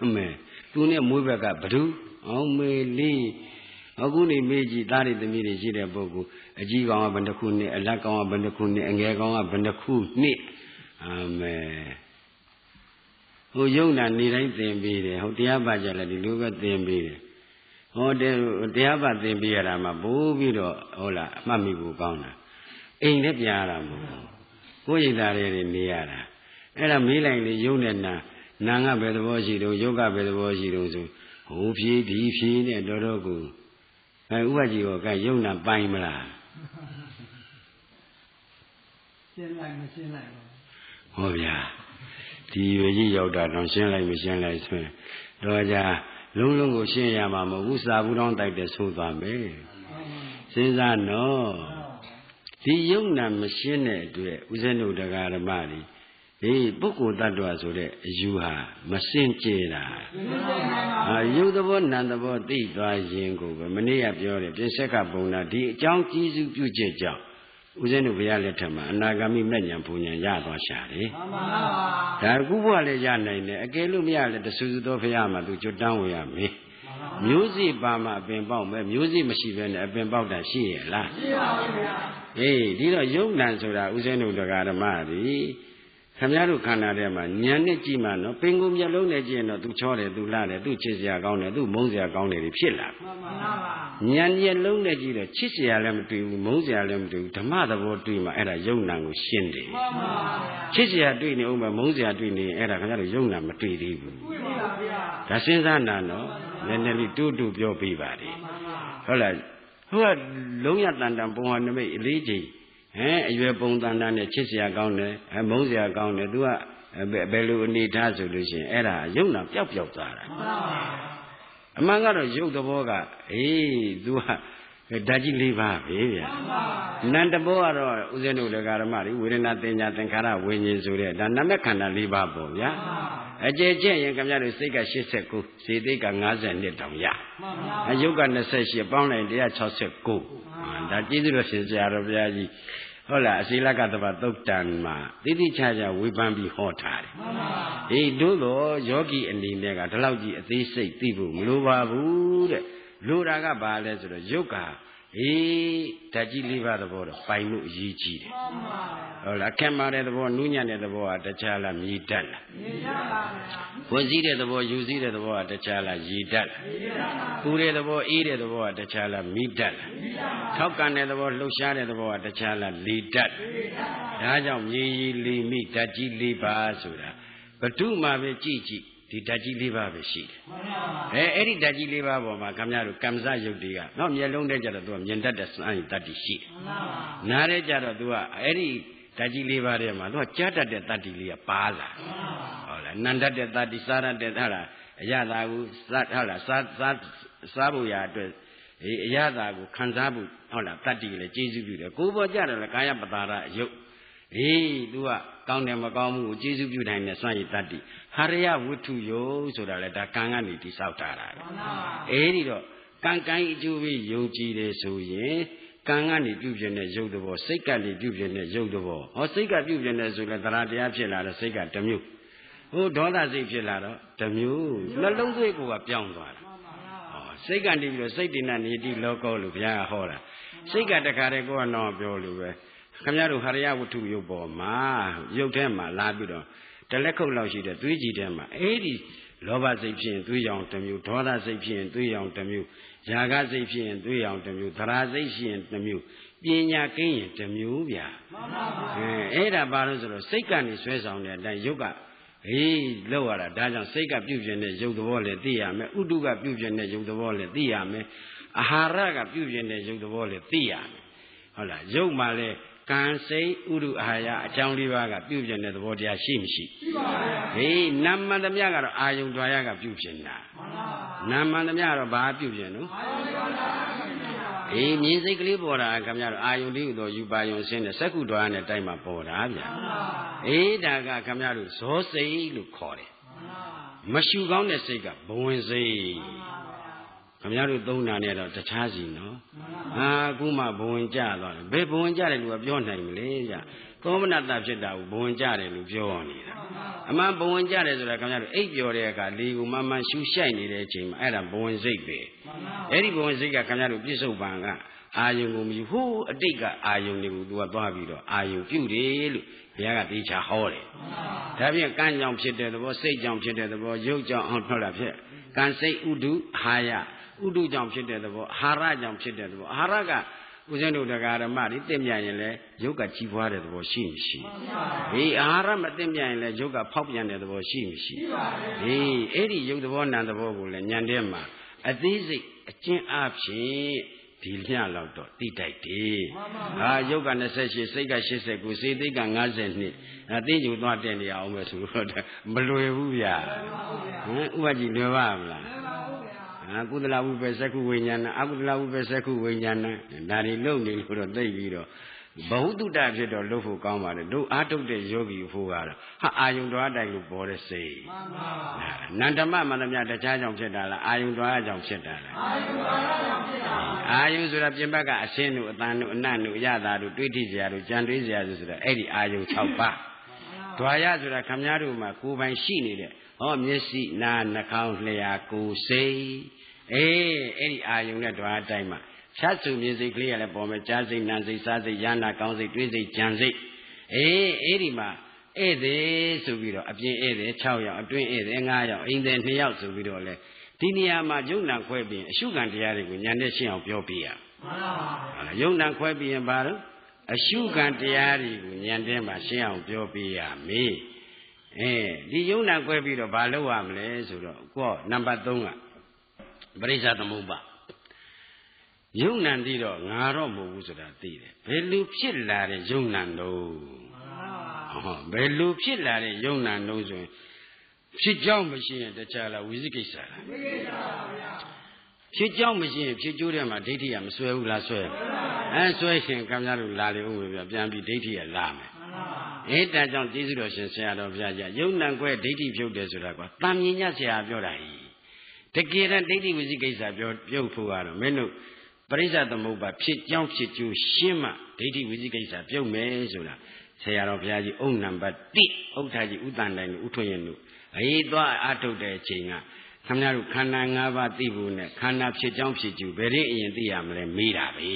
အမေ तू နဲ့မွေးဘက်ကဘဒုအောင်မေလေးအခုနေမေးကြည့်သားတွေသမီးတွေရှိတဲ့ပုဂ္ဂိုလ် အကြီးကောင်ကဘယ်နှခုနှစ်အလတ်ကောင်ကဘယ်နှခုနှစ်အငယ်ကောင်ကဘယ်နှခုနှစ်အာမေဟိုယုံနာနေတိုင်းသင်ပေးတယ်ဟိုတရားပါကြလည်းဒီလိုပဲသင်ပေးတယ်ဟောတရားပါသင်ပေးရတာမှပိုးပြီးတော့ဟုတ်လားအမှတ်မိဖို့ကောင်းတာအိမ်နဲ့ပြန်ရတာမဟုတ်ဘူးကိုယ်ရိတ်သားတွေနေရတာအဲ့ဒါမေးလိုက်လေယုံနဲ့နာနာငါဘယ်သဘောရှိတော့ယုတ်ကဘယ်သဘောရှိတော့ဆိုဟိုဖြည်းဒီဖြည်းနဲ့တော်တော်ကိုအဲဥပကြီးရောကယုံနာပိုင်မလား ရှင်းလိုက်မရှင်းလိုက်ဟောဗျာဒီရွယ်ကြီးရောက်တာတော့ရှင်းလိုက်မရှင်းလိုက်ဆိုရင်တော့ကြလုံးလုံးကိုရှင်းရမှာမဟုတ်ဘူးစာဘူးတောင်းတိုက်တဲ့ဆိုသွားမယ်စဉ်းစားနော်ဒီယုံနာမရှင်းတဲ့အတွက်ဥစဉ်တို့တရားဓမ္မတွေဟေးပုဂ္ဂိုလ်တ attva ဆိုတဲ့အယူဟာမစင်ကြယ်တာဟာယုတ်သဘောနံသဘောသိသွားရင်ကိုပဲမနေ့ကပြောတယ်ပြင်ဆက်ကပုံနာဒီအကြောင်းကြီးစုပြုချက်ကြောင့် ဦးဇင်းတို့ဘုရားလက်ထက်မှာအနာဂမိမဲ့ညာဘုံညာရသွားရှာတယ်မှန်ပါပါဒါကူဘုရားလည်းရနိုင်တယ်အကယ်လို့မရလဲတဆူဆူသောဘုရားမှာသူကြွတန်းဝင်ရမယ်မျိုးစိပါမှအပင်ပေါက်မယ်မျိုးစိမရှိဘဲနဲ့အပင်ပေါက်တာရှိရဲ့လားရှိပါဘူးဗျာအေးဒီတော့ယုံနံဆိုတာဦးဇင်းတို့တရားဓမ္မတွေ ခမည်းတော်ခန္ဓာထဲမှာညံနဲ့ကြည့်မှနော်ပင်ကိုမျက်လုံးနဲ့ကြည့်ရင်တော့သူချောတယ်သူလှတယ်သူချစ်စရာကောင်းတယ်သူမုန်းစရာကောင်းတယ်ဖြစ်လာမှန်ပါပါညံမျက်လုံးနဲ့ကြည့်တော့ချစ်စရာလည်းမတွေ့ဘူးမုန်းစရာလည်းမတွေ့ဘူးဓမ္မသဘောတွေ့မှအဲ့ဒါယုံနာကိုရှင်းတယ်မှန်ပါပါချစ်စရာတွေ့နေအောင်ပဲမုန်းစရာတွေ့နေရင်အဲ့ဒါခင်ဗျားတို့ယုံနာမတွေ့သေးဘူးတွေ့ပါဗျာဒါစဉ်းစားနာနော်နည်းနည်းလေးတူတူပြောပြပါလေဟုတ်လားဟိုကလုံးရတန်တန်ပုံဟာနမိတ်အလေးချိန် ဟဲအရွယ်ပုံတန်တာနဲ့ချစ်စရာကောင်းတယ်အမုန်းစရာကောင်းတယ်သူကဘယ်လိုအနေထားဆိုလို့ရှိရင်အဲ့ဒါယုံနာပျောက်ပျောက်သွားတာအမှန်ကတော့ယုတ်သဘောကအေးသူကဓာတ်ကြီး၄ပါးပဲဗျာနန္တဘောကတော့ဥစဉ်တို့လည်းကာရမတွေဝေဒနာတင်ညာသင်္ခါရဝิญဉ်ဆိုတဲ့ဒါနမခန္ဓာ၄ပါးပေါ့ဗျာ အကျေကျင့်ရင်ခင်ဗျားတို့စိတ်က89စေတိတ်က50နှစ်တောင်ရအယုတ်က28ပေါင်းလိုက်169ဒါကျေးဇူးတော်ရှင်ဆရာတော်ဘုရားကြီးဟုတ်လားအစီလကတပသုတ်တန်မှာတိတိကျကျဝေဖန်ပြီးဟောထားတယ်မှန်ပါအေးတို့တော့ယောဂီအနေနဲ့ကဒီလောက်ကြီးအသေးစိတ်သိဖို့မလိုပါဘူးတဲ့လိုတာကဘာလဲဆိုတော့ယုတ်က အေးဓာတ်ကြီးလေးပါးသဘောတော့ပိုင်လို့အရေးကြီးတယ်ဟုတ်လားခင်မာတဲ့သဘောနူးညံ့တဲ့သဘောကတခြားလားမြည်တတ်လားမြည်တတ်ပါဘူးဝင်စည်းတဲ့သဘောယူစည်းတဲ့သဘောကတခြားလားရည်တတ်လားရည်တတ်ပါပူတဲ့သဘောအေးတဲ့သဘောကတခြားလားမိတတ်လားမိတတ်ပါထောက်ကန်တဲ့သဘောလှုပ်ရှားတဲ့သဘောကတခြားလားလီတတ်လီတတ်ဒါကြောင့်မြေကြီးလီမိဓာတ်ကြီးလေးပါဆိုတာဘု து မှာပဲကြည့်ကြည့် ဒီဓာတ်ကြီးလေးပါပဲရှိတယ်။အဲအဲ့ဒီဓာတ်ကြီးလေးပါပေါ်မှာခင်ဗျားတို့ကံစရုပ်တွေကနော်မျက်လုံးထဲကျတော့သူကမြင်တတ်တဲ့စွမ်းရည်တတ္တိရှိတယ်။နားထဲကျတော့သူကအဲ့ဒီဓာတ်ကြီးလေးပါထဲမှာသူကကြားတတ်တဲ့တတ္တိလေးကပါလာ။ဟုတ်လားနန္တတ်တဲ့တတ္တိစားရတဲ့ဟာလားအရသာကိုစားဟုတ်လားစားစားစားဖို့ရအတွက်အေးအရသာကိုခံစားဖို့ဟုတ်လားတတ္တိလည်းကျေးဇူးပြုတယ်ကိုယ်ပေါ်ကြတယ်လေကာယပတာရအယုတ်အေး तू ကကောင်းတယ်မကောင်းဘူးကိုကျေးဇူးပြုနိုင်တဲ့စွမ်းရည်တတ္တိ ဟရိယဝတ္ထုယောဆိုတာလေဒါကံကနေတိဆောက်တာတာပဲအဲဒီတော့ကံကံအကျိုးပဲယုံကြည်တယ်ဆိုရင်ကံကနေပြုပြင်တဲ့ရုပ်သဘောစိတ်ကနေပြုပြင်တဲ့ရုပ်သဘောဟောစိတ်ကပြုပြင်တဲ့ဆိုလဲတရားတရားဖြစ်လာတော့စိတ်ကတစ်မျိုးဟိုဒေါသစိတ်ဖြစ်လာတော့တစ်မျိုးနှလုံးသွေးကိုကပြောင်းသွားတာဟောစိတ်ကနေပြီးတော့စိတ်တဏ္ဍနေတိလောကောလို့ဘုရားကဟောတာစိတ်ကတခါတည်းကိုကတော့ပြောလို့ပဲခမရတို့ဟရိယဝတ္ထုရုပ်ပေါ်မှာရုပ်ထဲမှာလာပြီးတော့ တလက်ခုပ်လောက်ရှိတဲ့သွေးကြည်ထဲမှာအဲ့ဒီလောဘစိတ်ဖြစ်ရင်သွေးရောင်တစ်မျိုးဒေါသစိတ်ဖြစ်ရင်သွေးရောင်တစ်မျိုးຢာကစိတ်ဖြစ်ရင်သွေးရောင်တစ်မျိုးသရာစိတ်ရှိရင်တစ်မျိုးပညာကိန်းရင်တစ်မျိုးဗျာမှန်ပါပါအဲအဲ့ဒါဘာလို့ဆိုတော့စိတ်ကနေဆွဲဆောင်တဲ့အတိုင်းယုတ်ကဟေးလောက်ရတာဒါကြောင့်စိတ်ကပြုပြင်တဲ့ယုတ်သဘောလည်းသိရမယ်ဥတုကပြုပြင်တဲ့ယုတ်သဘောလည်းသိရမယ်အာဟာရကပြုပြင်တဲ့ယုတ်သဘောလည်းသိရမယ်ဟုတ်လားယုတ်မှလည်း ကံစိတ်ဥရုအာဟာရအကြောင်းလေးပါးကပြုပြင်တဲ့သဘောတရားရှိမရှိရှိပါဘူးဟေးနာမတမယကတော့အာယုံ द्वार ကပြုပြင်တာမှန်ပါနာမတမယကတော့ဘာပြုပြင်လို့အာယုံ द्वार အေးမြင်စိတ်ကလေးပေါ်တာခင်ဗျားတို့အာယုန်လေးဟူသောယူပါယုံဆင်းတဲ့စက္ကုဒွါနဲ့တိုက်မှာပေါ်တာဗျာအေးဒါကခင်ဗျားတို့ဇောစိတ်လို့ခေါ်တယ်မရှုကောင်းတဲ့စိတ်ကဘဝင်စိတ် ခင်ဗျားတို့သုံးတာနဲ့တော့တခြားစီနော်ဟာအခုမှဘဝင်ကြသွားတယ်ဘယ်ဘဝင်ကြတယ်လို့ကပြောနိုင်မလဲဗျသောမနတဖြစ်တာကိုဘဝင်ကြတယ်လို့ပြောနေတာအမှန်ဘဝင်ကြတယ်ဆိုတာခင်ဗျားတို့အိပ်ပျော်တဲ့အခါလေကိုမမှန်ရှူရှိုက်နေတဲ့အချိန်မှာအဲ့ဒါဘဝင်စိတ်ပဲအဲ့ဒီဘဝင်စိတ်ကခင်ဗျားတို့ပြစ္ဆုတ်ပံကအာယုံကိုမယူဟိုးအတိတ်ကအာယုံတွေကိုသူကသွားပြီးတော့အာယုံပြုတ်တယ်လို့ဘုရားကတေချာဟောတယ်ဒါဖြင့်ကံကြောင့်ဖြစ်တဲ့သဘောစိတ်ကြောင့်ဖြစ်တဲ့သဘောရုပ်ကြောင့်အောင်ထွက်တာဖြစ်ကံစိတ်ဥဒုအာယ ဥဒုကြောင့်ဖြစ်တဲ့သဘောအာဟာရကြောင့်ဖြစ်တဲ့သဘောအာဟာရကဦးဇင်းတို့တရားဓမ္မတွေတင့်မြရင်လည်းယုတ်ကကြီးပွားတဲ့သဘောရှိမရှိဟေးအာဟာရမတင့်မြရင်လည်းယုတ်ကဖောက်ပြန်တဲ့သဘောရှိမရှိဟေးအဲ့ဒီယုတ်သဘောနာသဘောကိုလည်းညံတဲ့မှာအသေးစိတ်အကျဉ်းအဖြစ်ဒီညလောက်တော့တိတိုက်တယ်။ဟာယုတ်က28စိတ်က89စေသိက်က50နှစ်အသိညူသွားတင်နေအောင်ပဲဆိုတော့မလွယ်ဘူးဗျာ။ဟမ်ဥပကြီးလွယ်ပါမလား။ အာကုသလဝိပ္ပစကုဝိညာဏအကုသလဝိပ္ပစကုဝိညာဏဒါတွေလုံနေလို့တော့သိပြီးတော့ဘဟုတုတဖြစ်တော့လှုပ်ဖို့ကောင်းပါတယ်တို့အာထုတ်တဲ့ယောဂီဖို့ကတော့ဟာအာယုံတော်တိုင်လို့ပေါ်တဲ့စိတ်မှန်ပါပါနန္ဒမမန္တမြတခြားကြောင့်ဖြစ်တာလားအာယုံတော်ကြောင့်ဖြစ်တာလားအာယုံတော်ကြောင့်ဖြစ်တာအာယုံဆိုတာပြင်ဘက်ကအရှင်းတို့အတန်တို့အနတ်တို့အရသာတို့တွေးထိစရာတို့ကြံတွေးစရာတို့ဆိုတာအဲ့ဒီအာယုံ6ပါးဒွါရဆိုတာခမည်းတော်မှာကိုယ်ပိုင်ရှိနေတဲ့ ဟောမျက်စိနားနှာခေါင်းလျှာကိုယ်စိတ်အေးအဲ့ဒီအာယုံနဲ့ဒွါရတိုင်းမှာဖြတ်စုမြင်စိတ်ကလေးရလည်းပေါ်မယ်ကြားစိတ်နာစိတ်စားစိတ်ရနာကောင်းစိတ်တွေးစိတ်ကြံစိတ်အေးအဲ့ဒီမှာဧည့်သည်ဆိုပြီးတော့အပြင်ဧည့်သည်6ယောက်အတွင်းဧည့်သည်9ယောက်အိမ်သည်2ယောက်ဆိုပြီးတော့လေဒီနေရာမှာယုံနာခွဲပြီးအရှုခံတရားတွေကိုညာနဲ့ရှင်းအောင်ပြောပြရမှန်ပါပါယုံနာခွဲပြီးရင်ဘာလို့အရှုခံတရားတွေကိုညာတဲ့မှာရှင်းအောင်ပြောပြရမေး အဲဒီယုံနာခွဲပြီးတော့ဘာလုပ်ရမလဲဆိုတော့ကိုနံပါတ်3ကပရိစ္ဆသမုပ္ပါယုံနံသိတော့ငါတော့မဟုတ်ဘူးဆိုတာသိတယ်ဘယ်လိုဖြစ်လာတဲ့ယုံနံတော့ဟောဘယ်လိုဖြစ်လာတဲ့ယုံနံတော့ဆိုရင်ဖြစ်ကြောင်းမရှိရင်တခြားလားဝိသိကိစ္စလားဝိသိကိစ္စပါဗျာဖြစ်ကြောင်းမရှိရင်ဖြစ်ကျိုးတဲ့မှာဒိဋ္ဌိကမဆွဲဘူးလားဆွဲအဲဆွဲရှင်ခင်ဗျားတို့လာလေဦးမယ်ဗျာပြန်ပြီးဒိဋ္ဌိကလာမယ် အဲတန်ကြောင့်ကျေးဇူးတော်ရှင်ဆရာတော်ဘုရားကြီးယုံနံခွဲဒိဋ္ဌိဖြုတ်တယ်ဆိုတာကွာတာမြင်ညဆရာပြောတာကြီးတကယ်တမ်းဒိဋ္ဌိဝိသိကိစ္စပြောပြုတ်ဖို့ကတော့မင်းတို့ပရိစ္ဆသမုပ္ပါဖြစ်ကြောင်းဖြစ်ကျိုးရှင်းမှဒိဋ္ဌိဝိသိကိစ္စပြုတ်မယ်ဆိုတာဆရာတော်ဘုရားကြီးအုံနံပါတ်1ဥဋ္ဌာကြီးဥတ္တန်တိုင်းတို့ဥထွင်ရင်တို့အေးသွားအထုတ်တဲ့အချိန်က ခမရတို့ခန္ဓာ၅ပါးသိဖို့နဲ့ခန္ဓာဖြစ်ကြောင်းဖြစ်ကျူဘယ်ရင်အရင်သိရမလဲမေးတာပဲ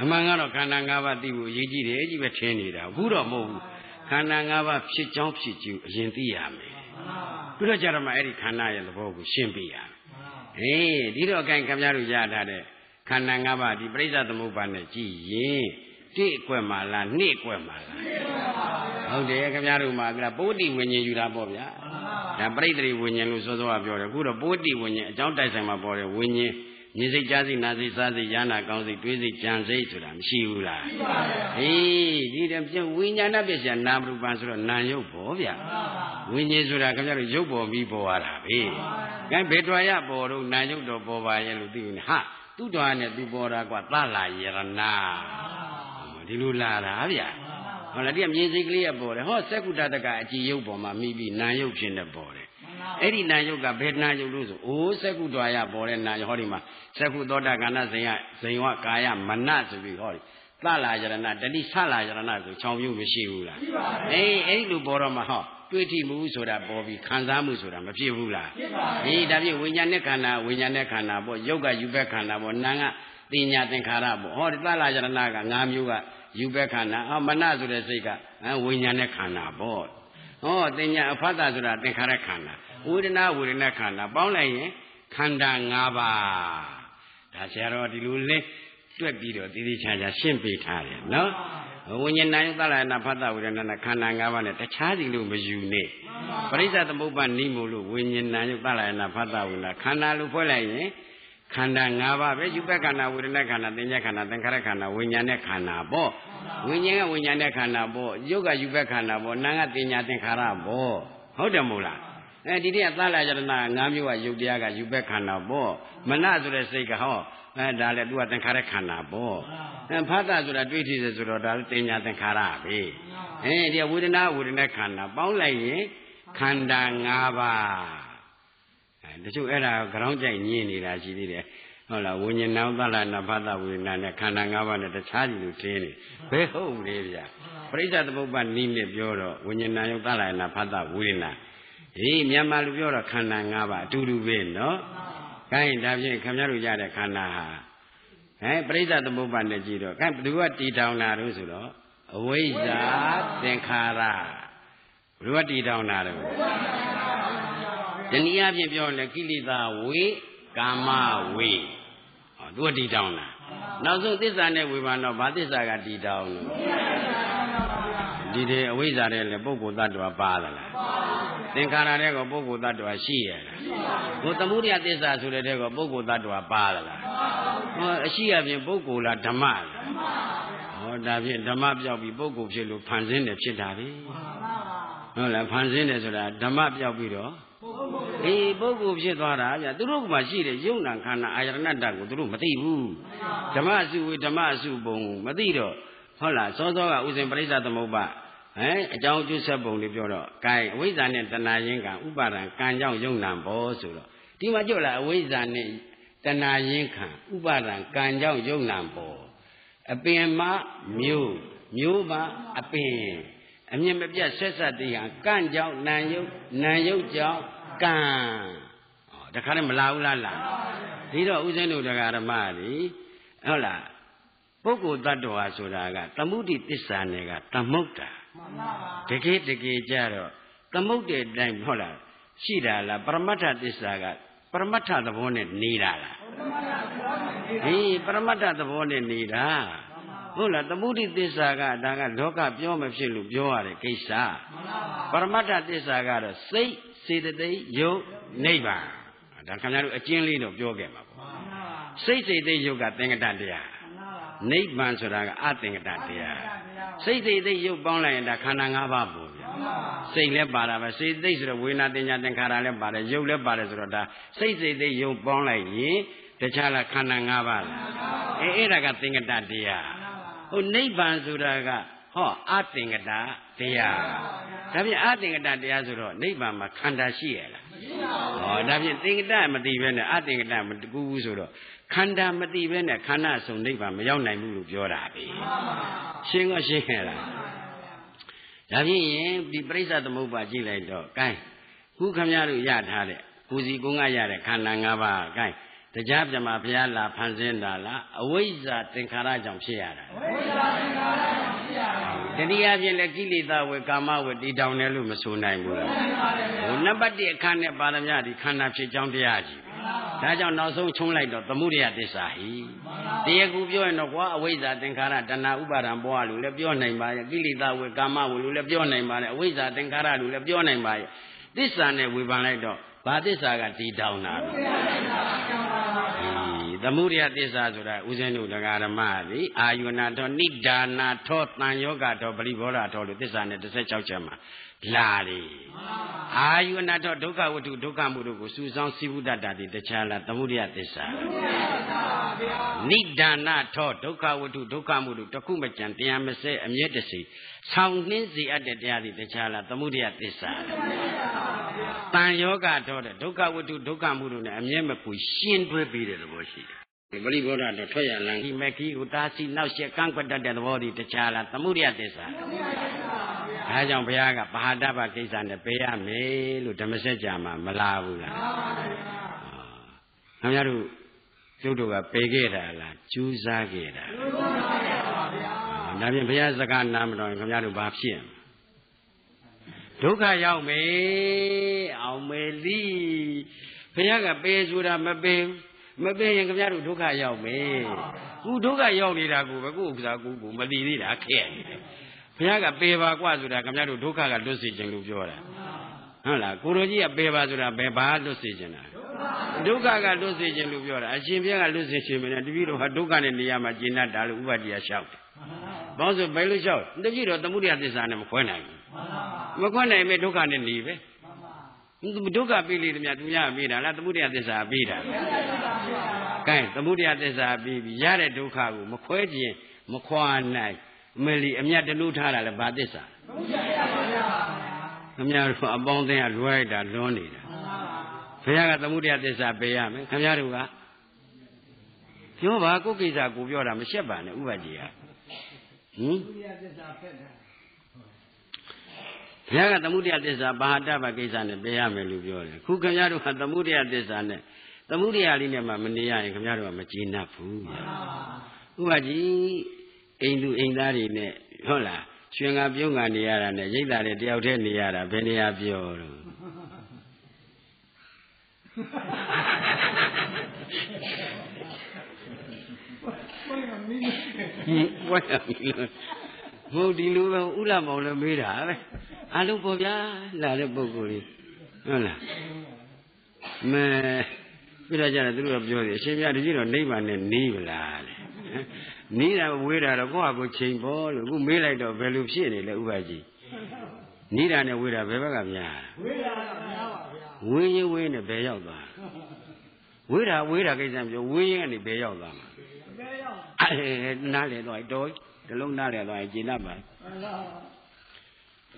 အမှန်ကတော့ခန္ဓာ၅ပါးသိဖို့အရေးကြီးတယ်ကြီးပဲထင်နေတာအခုတော့မဟုတ်ဘူးခန္ဓာ၅ပါးဖြစ်ကြောင်းဖြစ်ကျူအရင်သိရမယ်ပြီးတော့ကြတော့မှအဲ့ဒီခန္ဓာရဲ့သဘောကိုရှင်းပြရမယ်အေးဒီတော့အကင်ခမရတို့ရထားတဲ့ခန္ဓာ၅ပါးဒီပြိဿသမုပ္ပါနဲ့ကြည့်ရင်တိအကွက်မှာလားနှစ်အကွက်မှာလားဟုတ်တယ်ခင်ဗျားတို့မှာကပိုးတိဝิญဉ်ယူတာပေါ့ဗျာ ဒါပရိသေဝิญဉ်လို့စောစောကပြောတယ်အခုတော့ပိုးတိဝิญဉ်အကြောင်းတိုက်ဆိုင်မှာပေါ်တယ်ဝิญဉ်မြင်စိတ်ကြားစိတ်နာစိတ်စားစိတ်ရနာကောင်းစိတ်တွေးစိတ်ကြံစိတ်ဆိုတာမရှိဘူးလားရှိပါဘူးဟေးဒီတပြဝိညာဏပစ္စယနာမရူပံဆိုတော့နာယုတ်ပေါ်ဗျာဝိညာဉ်ဆိုတာခင်ဗျားတို့ရုပ်ပေါ်ပြီးပေါ်ရတာပဲကဲဘယ်တော်ရပေါ်တော့နာယုတ်တော့ပေါ်ပါရဲ့လို့သိနေဟာသူ့တော်နဲ့သူပေါ်တာကွာသလာယရနာဒီလိုလာတာဗျာ ဟုတ်လားဒီကမြေစိတ်ကလေးကပေါ်တယ်ဟောစက္ကုတတကအကြည်ရုပ်ပေါ်မှာမိပြီးနာယုတ်ဖြစ်နေပေါ်တယ်အဲ့ဒီနာယုတ်ကဘယ်နာယုတ်လို့ဆိုအိုးစက္ကုတွာရပေါ်တဲ့နာယုတ်ဟောဒီမှာစက္ကုသောတာကဏ္ဍဇင်ယဇင်ဝကာယမနဆိုပြီးဟောဒီသလာယရဏတတိဆလာယရဏဆို၆မျိုးမရှိဘူးလားရှိပါဘူးအေးအဲ့ဒီလိုပေါ်တော့မှဟောတွေ့ထိမှုဆိုတာပေါ်ပြီးခံစားမှုဆိုတာမဖြစ်ဘူးလားဖြစ်ပါဘူးအေးဒါဖြင့်ဝိညာဉ်နဲ့ခန္ဓာဝိညာဉ်နဲ့ခန္ဓာပေါ့ယုတ်ကယူဘက်ခန္ဓာပေါ့နာကတင်ညာသင်္ခါရပေါ့ဟောဒီသလာယရဏက၅မျိုးက ယူဘက်ခန္ဓာအော်မနဆိုတဲ့စိတ်ကဝိညာဉ်နဲ့ခန္ဓာပေါ့ဟောတင်ညာအဖတ်တာဆိုတာသင်္ခါရခန္ဓာဝေဒနာဝေဒနာခန္ဓာပေါင်းလိုက်ရင်ခန္ဓာ၅ပါးဒါဆရာတော်ဒီလိုလဲတွက်ပြီးတော့တည်တည်ချာချာရှင်းပြထားတယ်နော်ဝိညာဉ်နာယသလနာဖတ်တာဝေဒနာနာခန္ဓာ၅ပါးနဲ့တခြားစီလို့မယူနဲ့ပရိစ္ဆသမုပ္ပါနိမို့လို့ဝိညာဉ်နာယသလနာဖတ်တာဝေဒနာခန္ဓာလို့ဖွဲ့လိုက်ရင် ခန္ဓာ၅ပါးပဲယူဘက်ခန္ဓာဝေဒနာခန္ဓာသင်္ညခန္ဓာသင်္ခါရခန္ဓာဝိညာဉ်နဲ့ခန္ဓာပေါ့ဝိညာဉ်ကဝိညာဉ်နဲ့ခန္ဓာပေါ့ယုတ်ကယူဘက်ခန္ဓာပေါ့နာကသင်္ညာသင်္ခါရပေါ့ဟုတ်တယ်မို့လားအဲဒီတည်းကသလာယတနာ၅မျိုးကယုတ်တရားကယူဘက်ခန္ဓာပေါ့မနဆိုတဲ့စိတ်ကဟောအဲဒါလည်းသူကသင်္ခါရခန္ဓာပေါ့အဲဖတ်တာဆိုတာတွေးထီစေဆိုတော့ဒါလည်းတင်ညာသင်္ခါရပဲအဲဒီဝေဒနာဝေဒနာခန္ဓာပေါင်းလိုက်ရင်ခန္ဓာ၅ပါးအဲ တချို့အဲ့ဒါကြောင်းကြိုက်ညင်းနေတာရှိသေးတယ်ဟုတ်လားဝိညာဉ်နောက်သလနာဖတ်တာဝေဒနာနဲ့ခန္ဓာ၅ပါးနဲ့တခြားစီလို့ထင်းနေဘယ်ဟုတ်လေဗျာပရိစ္ဆသမုပ္ပါနိနဲ့ပြောတော့ဝိညာဉ်နာယုတ်သလနာဖတ်တာဝေဒနာဟေးမြန်မာလူပြောတော့ခန္ဓာ၅ပါးအတူတူပဲနော်။ခိုင်းဒါဖြင့်ခင်ဗျားတို့ရတဲ့ခန္ဓာဟာဟဲ့ပရိစ္ဆသမုပ္ပါနဲ့ကြည့်တော့ခိုင်းဘယ်သူကတည်ထောင်တာလို့ဆိုတော့အဝိဇ္ဇာသင်္ခါရဘယ်သူကတည်ထောင်တာလဲ။ ဒီနည်းအားဖြင့်ပြောရင်ကိလေသာဝေကာမဝေဟောသူကတည်ထောင်တာ။နောက်ဆုံးသစ္စာနဲ့ဝေဘာတော့ဘာသစ္စာကတည်ထောင်လို့ဒီတဲ့အဝိဇ္ဇာတဲ့လေပုဂ္ဂိုလ်တ attva ပါသလားသင်္ခါရတဲ့ကပုဂ္ဂိုလ်တ attva ရှိရလားဘုသမုဒိယသစ္စာဆိုတဲ့တဲ့ကပုဂ္ဂိုလ်တ attva ပါသလားဟောအရှိအပြင်ပုဂ္ဂိုလ်လားဓမ္မလားဟောဒါဖြင့်ဓမ္မပြောက်ပြီးပုဂ္ဂိုလ်ဖြစ်လို့ဖန်ဆင်းတယ်ဖြစ်တာပဲဟုတ်လားဖန်ဆင်းတယ်ဆိုတာဓမ္မပြောက်ပြီးတော့ အေးပုဂ္ဂိုလ်ဖြစ်သွားတာဗျသူတို့ကမှရှိတဲ့ယုံနာခန္ဓာအာယတနတ္တကိုသူတို့မသိဘူးဓမ္မအစုဝေဓမ္မအစုပုံ မသိတော့ဟုတ်လားစောစောကဥစဉ်ပရိစ္ဆသမုပ္ပါဟဲ့အကြောင်းကျဆက်ပုံလေးပြောတော့ gain အဝိဇ္ဇာနဲ့တဏှာရင်းကဥပါဒံကံကြောင့်ယုံနာဘောဆိုတော့ဒီမှာကြွလာအဝိဇ္ဇာနဲ့တဏှာရင်းခံဥပါဒံကံကြောင့်ယုံနာဘောအပင်မမျိုးမျိုးမအပင် အမြင်မပြတ်ဆက်ဆက်တည်းဟာကံကြောင့်နာယုတ်နာယုတ်ကြောင့်ကံဟောတခါနဲ့မလာဘူးလားလားဒီတော့ဥစဉ်တို့တရားဓမ္မတွေဟုတ်လားပုဂ္ဂိုလ်တ attva ဆိုတာကသမုဒိတစ္ဆာနယ်ကသမုဒ္ဒါတကယ်တကယ်ကြတော့သမုဒ္ဒေတိုင်းဟုတ်လားရှိတာလားပရမတ္ထသစ္စာကပရမတ္ထသဘောနဲ့နေတာလားဟေးပရမတ္ထသဘောနဲ့နေတာ ဟုတ်လားသမုဒိသစ္စာကဒါကလောကပြောမဖြစ်လို့ပြောရတဲ့ကိစ္စပရမတ္ထသစ္စာကတော့စိတ်စေတသိက်ယုတ်နိဗ္ဗာန်ဒါခင်ဗျားတို့အကျဉ်းလေးတော့ပြောခဲ့မှာပေါ့စိတ်စေတသိက်ယုတ်ကသင်္ကတတရားနိဗ္ဗာန်ဆိုတာကအသင်္ကတတရားစိတ်စိတ်သိရုပ်ပေါင်းလိုက်ရင်ဒါခန္ဓာ၅ပါးပေါ့ဗျာစိတ်လည်းပါတာပဲစိတ်သိဆိုတော့ဝေနာတင်ညာသင်္ခါရလည်းပါတယ်ရုပ်လည်းပါတယ်ဆိုတော့ဒါစိတ်စိတ်သိရုပ်ပေါင်းလိုက်ရင်တခြားလားခန္ဓာ၅ပါးလားအဲအဲ့ဒါကသင်္ကတတရား ဟိုနိဗ္ဗာန်ဆိုတာကဟောအသင်္ကတတရားဒါဖြင့်အသင်္ကတတရားဆိုတော့နိဗ္ဗာန်မှာခန္ဓာရှိရလားဟောဒါဖြင့်သင်္ကတမသိဘဲနဲ့အသင်္ကတမကူဘူးဆိုတော့ခန္ဓာမသိဘဲနဲ့ခန္ဓာဆုံးနိဗ္ဗာန်မရောက်နိုင်ဘူးလို့ပြောတာပဲရှင်းရောရှင်းခဲ့လားဒါဖြင့်ရင်ဒီပြိဿသမုပ္ပါကြည့်လိုက်တော့ gain ခုခမရတို့ရထားတဲ့ကိုစီကုန်းကရတဲ့ခန္ဓာ၅ပါး gain တရားပြမဘုရားလာဖန်ဆင်းတာလားအဝိဇ္ဇာသင်္ခါရကြောင့်ဖြစ်ရတာအဝိဇ္ဇာသင်္ခါရကြောင့်ဖြစ်ရတာတတိယဖြင့်လည်းကိလေသာဝေကာမဝေတည်တောင်တယ်လို့မဆိုနိုင်ဘူးလားဟိုနံပါတ်1အခန်းနဲ့ပါရမယဒီခန္ဓာဖြစ်ကြောင်းတရားကြီးဒါကြောင့်နောက်ဆုံးချုံးလိုက်တော့သမုဒယသစ္စာဟိတရားကူပြောရင်တော့ကွာအဝိဇ္ဇာသင်္ခါရတဏှာဥပါဒံဘောလို့လည်းပြောနိုင်ပါရဲ့ကိလေသာဝေကာမဝေလို့လည်းပြောနိုင်ပါရဲ့အဝိဇ္ဇာသင်္ခါရလို့လည်းပြောနိုင်ပါရဲ့သစ္စာနဲ့ဝေဖန်လိုက်တော့ဘာသစ္စာကတည်တောင်းတာ သမုဒယသစ္စာဆိုတာဥစဉ်တို့တရားဓမ္မသည်အာယုနာထောနိဒာနာထောတန်ယောဂထောပရိဘောဓထောလို့သစ္စာနဲ့16ချက်မှာ လာလေအာယုအနာထောဒုက္ခဝတ္ထုဒုက္ခမှုတို့ကိုစူဆောင်းစိဝုဒ္ဒတာတိတခြားလားသမုဒယသစ္စာနိဒာနထောဒုက္ခဝတ္ထုဒုက္ခမှုတို့တခုမကြံတရားမစဲအမြဲတစေဆောင်းနှင်းစီအပ်တဲ့တရားတိတခြားလားသမုဒယသစ္စာတန်ယောဂထောတဲ့ဒုက္ခဝတ္ထုဒုက္ခမှုတို့ ਨੇ အမြဲမပူရှင်းတွဲပြီးတဲ့သဘောရှိတယ်ပရိဘောဓတော့ထွက်ရလန်ဒီမခီကိုတာစီနောက်ရှက်ကန့်ကွက်တတ်တဲ့သဘောဒီတခြားလားသမုဒယသစ္စာဒါ ကြောင့်ဘုရားကဘာဟာတပကိစ္စနဲ့ပေးရမယ်လို့ဓမ္မစကြာမှာမလာဘူးလားခင်ဗျားတို့ကျုပ်တို့ကပေးခဲ့တာလားကျူးစားခဲ့တာကျူးစားခဲ့ပါဗျာဒါဖြင့်ဘုရားစကားနားမတော်ရင်ခင်ဗျားတို့ဘာဖြစ်ဒုက္ခရောက်မယ်အောင်မယ်လီဘုရားကပေးဆိုတာမပေးမပေးရင်ခင်ဗျားတို့ဒုက္ခရောက်မယ်ခုဒုက္ခရောက်နေတာကိုပဲကိုယ့်ဥစ္စာကိုကိုမသိသေးတာခဲ့နေတယ် ဘုရားကပေပါกว่าဆိုတာခင်ဗျားတို့ဒုက္ခကလွတ်စေခြင်းလို့ပြောတာဟုတ်လားကိုရိုကြီးကပေပါဆိုတာဘယ်ဘာလွတ်စေခြင်းလားဒုက္ခကလွတ်စေခြင်းလို့ပြောတာအရှင်ဘုရားကလွတ်စေခြင်းမနဲ့တပည့်တော်ဟာဒုက္ခနဲ့နေရာမှာကျင့်တတ်တာလို့ဥပဒိယလျှောက်တယ်ဘာလို့ဆိုဘယ်လိုလျှောက်တပည့်တော်သမုဒိယသစ္စာနဲ့မခွဲနိုင်ဘူးမခွဲနိုင်မဲ့ဒုက္ခနဲ့နေပဲဒုက္ခပြီးလေတည်းသူများပြီးတာလားသမုဒိယသစ္စာပြီးတာကဲသမုဒိယသစ္စာပြီးပြီရတဲ့ဒုက္ခကိုမခွဲခြင်းမခွာနိုင်အ မေလီအမြတ်တလူထားတာလည်းဘာသစ္စာခင်ဗျားတို့အပေါင်းအသင်းကလွှဲတာလွန်းနေတာဘုရားကသမုဒယသစ္စာပေးရမယ်ခင်ဗျားတို့ကပြောပါကိုကိစ္စကိုပြောတာမရှက်ပါနဲ့ဥပဒေကဟင်ဘုရားကသမုဒယသစ္စာဘာဟာတပကိစ္စနဲ့ပေးရမယ်လို့ပြောတယ်ခုခင်ဗျားတို့ကသမုဒယသစ္စာနဲ့သမုဒယလေးနဲ့မှမနေရရင်ခင်ဗျားတို့ကမကျေနပ်ဘူးဥပဒေ အိမ်သူအိမ်သားတွေနဲ့ဟုတ်လားရွှင်ကပြုံးကနေရတာနဲ့ရိတ်တာနဲ့တယောက်တည်းနေရတာဘယ်နေရာပြောတော့ဝဲမီဟုတ်ဒီလိုပဲဥလမောင်လည်းမေးတာပဲအလုံးပေါ်ဗျာလာတဲ့ပုံကိုယ်ကြီးဟုတ်လားမဲပြရကြတယ်သူတို့ကပြောတယ်အရှင်မြတ်တကြီးတော့နိဗ္ဗာန်နဲ့နေပါလားတဲ့ နီးတာဝေးတာတော့ကိုယ့်ဟာကိုယ်ချိန်ပေါ်လို့အခုမေးလိုက်တော့ဘယ်လိုဖြစ်နေလဲဥပကြီးနီးတာနဲ့ဝေးတာဘယ်ဘက်ကများဝေးတာကများပါဗျာဝေးရင်ဝေးနဲ့ဘယ်ရောက်သွားဝေးတာဝေးတာကိစ္စပြောဝေးရင်ကနေဘယ်ရောက်သွားမှာဘယ်ရောက်အဲနားလေတော့တော်ဒီလုံးနားလေတော့ကျင်납ပါ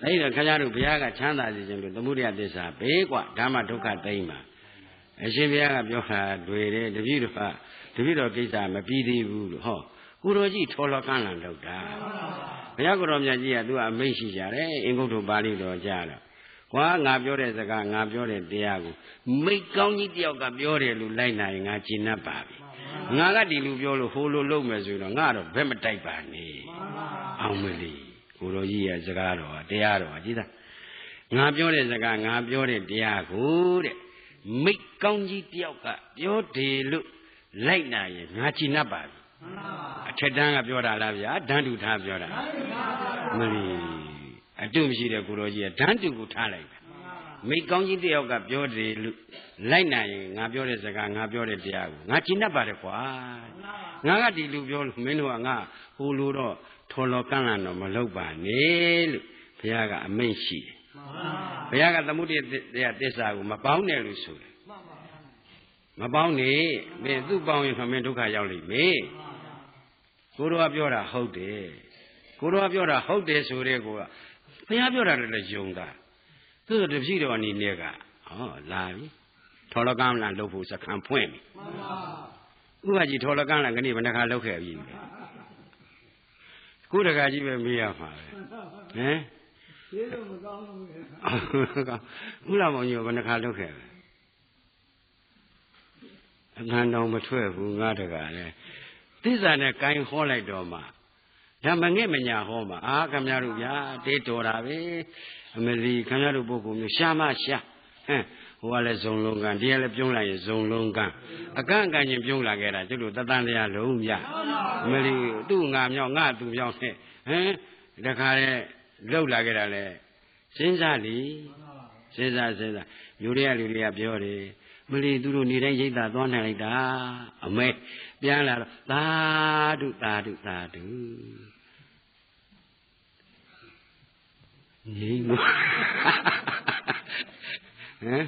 အဲ့ဒါခင်ဗျားတို့ဘုရားကချမ်းသာစေခြင်းလို့သမုဒယသစ္စာဘေးกว่าဓမ္မဒုက္ခသိမ့်ပါအရှင်ဘုရားကပြောတာတွေ့တယ်တပည့်တော်ကတပည့်တော်ကိစ္စမပြီးသေးဘူးလို့ဟော ကိုတော်ကြီးထော်လကန်းလန်လောက်တာဘုရားကိုတော်မြတ်ကြီးကသူကအမိန့်ရှိကြတယ်အင်္ဂုတ္တပါဠိတော်ကြားတော့ကွာငါပြောတဲ့စကားငါပြောတဲ့တရားကိုမိတ်ကောင်းကြီးတယောက်ကပြောတယ်လို့လိုက်နိုင်ငါကျင်납ပါပြီငါကဒီလူပြောလို့ဟိုလိုလုပ်မယ်ဆိုတော့ငါတော့ဘယ်မတိုက်ပါနဲ့အောင်မလီကိုတော်ကြီးရဲ့စကားတော်တရားတော်ကြည်သားငါပြောတဲ့စကားငါပြောတဲ့တရားကိုတဲ့မိတ်ကောင်းကြီးတယောက်ကပြောတယ်လို့လိုက်နိုင်ရင်ငါကျင်납ပါပြီ အထက်တန်းကပြောတာလားဗျာဓာန်တူထားပြောတာမလီအတုမရှိတဲ့ကိုတော်ကြီးကဓာန်တူကိုထားလိုက်တာမိကောင်းကြီးတယောက်ကပြောတယ်လို့လိုက်နိုင်ရင်ငါပြောတဲ့စကားငါပြောတဲ့တရားကိုငါကျင့်တတ်ပါတယ်ကွာငါကဒီလူပြောလို့မင်းတို့ကငါဟိုလိုတော့ထော်လော်ကန့်လန့်တော့မလုပ်ပါနဲ့လို့ဘုရားကအမိန့်ရှိတယ်ဘုရားကသမုဒိယသစ္စာကိုမပေါင်းနဲ့လို့ဆိုတယ်မပေါင်းနဲ့မင်းသူ့ပေါင်းရင်မင်းဒုက္ခရောက်လိမ့်မယ် ကိုတော်ကပြောတာဟုတ်တယ်ကိုတော်ကပြောတာဟုတ်တယ်ဆိုတဲ့ကိုကဘုရားပြောတာလည်းယုံတာသူတို့တပည့်တော်အနေနဲ့ကဟောလာပြီထော်လကမ်းလန်လုပ်ဖို့စခံဖွင့်ပြီဥပကြီးထော်လကမ်းလန်ကနေ့ဘယ်နှခါလုပ်ခဲ့ပြီလဲခုတခါကြီးပဲမေးရမှာပဲဟမ်ကျေးဇူးမကောင်းဘူးဥလာမောင်ကြီးကဘယ်နှခါလုပ်ခဲ့လဲအမှန်တော်မထွက်ဘူးငါတကာလဲ သစ္စာနဲ့ကိုင်းဟောလိုက်တော့မှဒါမငဲ့မညာဟောမှာအာခင်ဗျားတို့ဗျာတေးတော်တာပဲအမလီခင်ဗျားတို့ပုဂ္ဂိုလ်မျိုးရှာမရှာဟမ်ဟိုကလည်းဇုံလုံးကန်ဒီကလည်းပြုံးလိုက်ရင်ဇုံလုံးကန်အကန့်အကန့်ချင်းပြုံးလာခဲ့တာကျတို့တသန်တရားလုံးမြအမလီသူ့ငါမြောက်ငါသူမြောက်နဲ့ဟမ်တခါလေလှုပ်လာခဲ့တာလေစဉ်းစားလီစဉ်းစားစဉ်းစားလူတွေကလူတွေကပြောတယ်မလီသူတို့နေတိုင်းရိတ်တာသွားနိုင်လိုက်တာအမေ ပြန်လာတော့သာဓုသာဓုသာဓုငြိမ်းလို့ဟမ်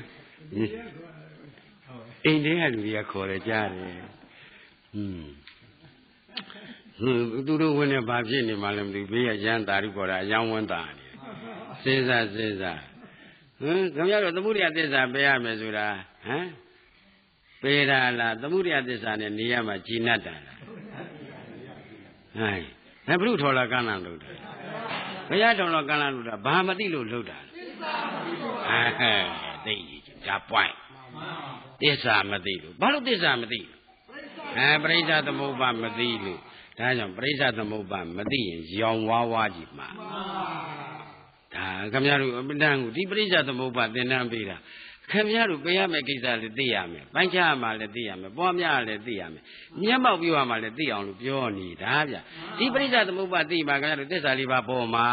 အိမ်ထဲကလူတွေကခေါ်တယ်ကြားတယ်ဟွန်းဟင်းသူတို့ဝင်နေဘာဖြစ်နေမှလည်းမသိဘူးဘေးကရန်တာရုခေါ်တာအယောင်းဝန်းတာနေစဉ်းစားစဉ်းစားဟမ်ခင်ဗျားတို့သမုဒိယသစ္စာပေးရမယ်ဆိုတာဟမ် ပေးတာလားသမုဒိယသစ္စာနဲ့နေရမှာဂျီနတ်တာလားဟဲ့ဒါဘုရုထော်လာကန်းလာလို့တာဘုရားတော်တော်ကန်းလာလို့တာဘာမသိလို့လှုပ်တာလဲဟဲ့သိဒါ point သစ္စာမသိလို့ဘာလို့သစ္စာမသိလို့အဲပရိစ္ဆသမုပ္ပါမသိလို့ဒါကြောင့်ပရိစ္ဆသမုပ္ပါမသိရင်ရောင်ဝါးဝါးကြီးမှာဒါခင်ဗျားတို့အမှန်တန်ကိုဒီပရိစ္ဆသမုပ္ပါသင်တန်းပေးတာ ခင်ဗျားတို့ပေးရမယ့်ကိစ္စလည်းသိရမယ်။ပိုင်းခြားရမှာလည်းသိရမယ်။ပွားများရလည်းသိရမယ်။မျက်မှောက်ပြောရမှာလည်းသိအောင်လို့ပြောနေတာဗျ။ဒီပရိစ္ဆသမုပ္ပါသိပါခင်ဗျားတို့သစ္စာလေးပါပေါ်မှာ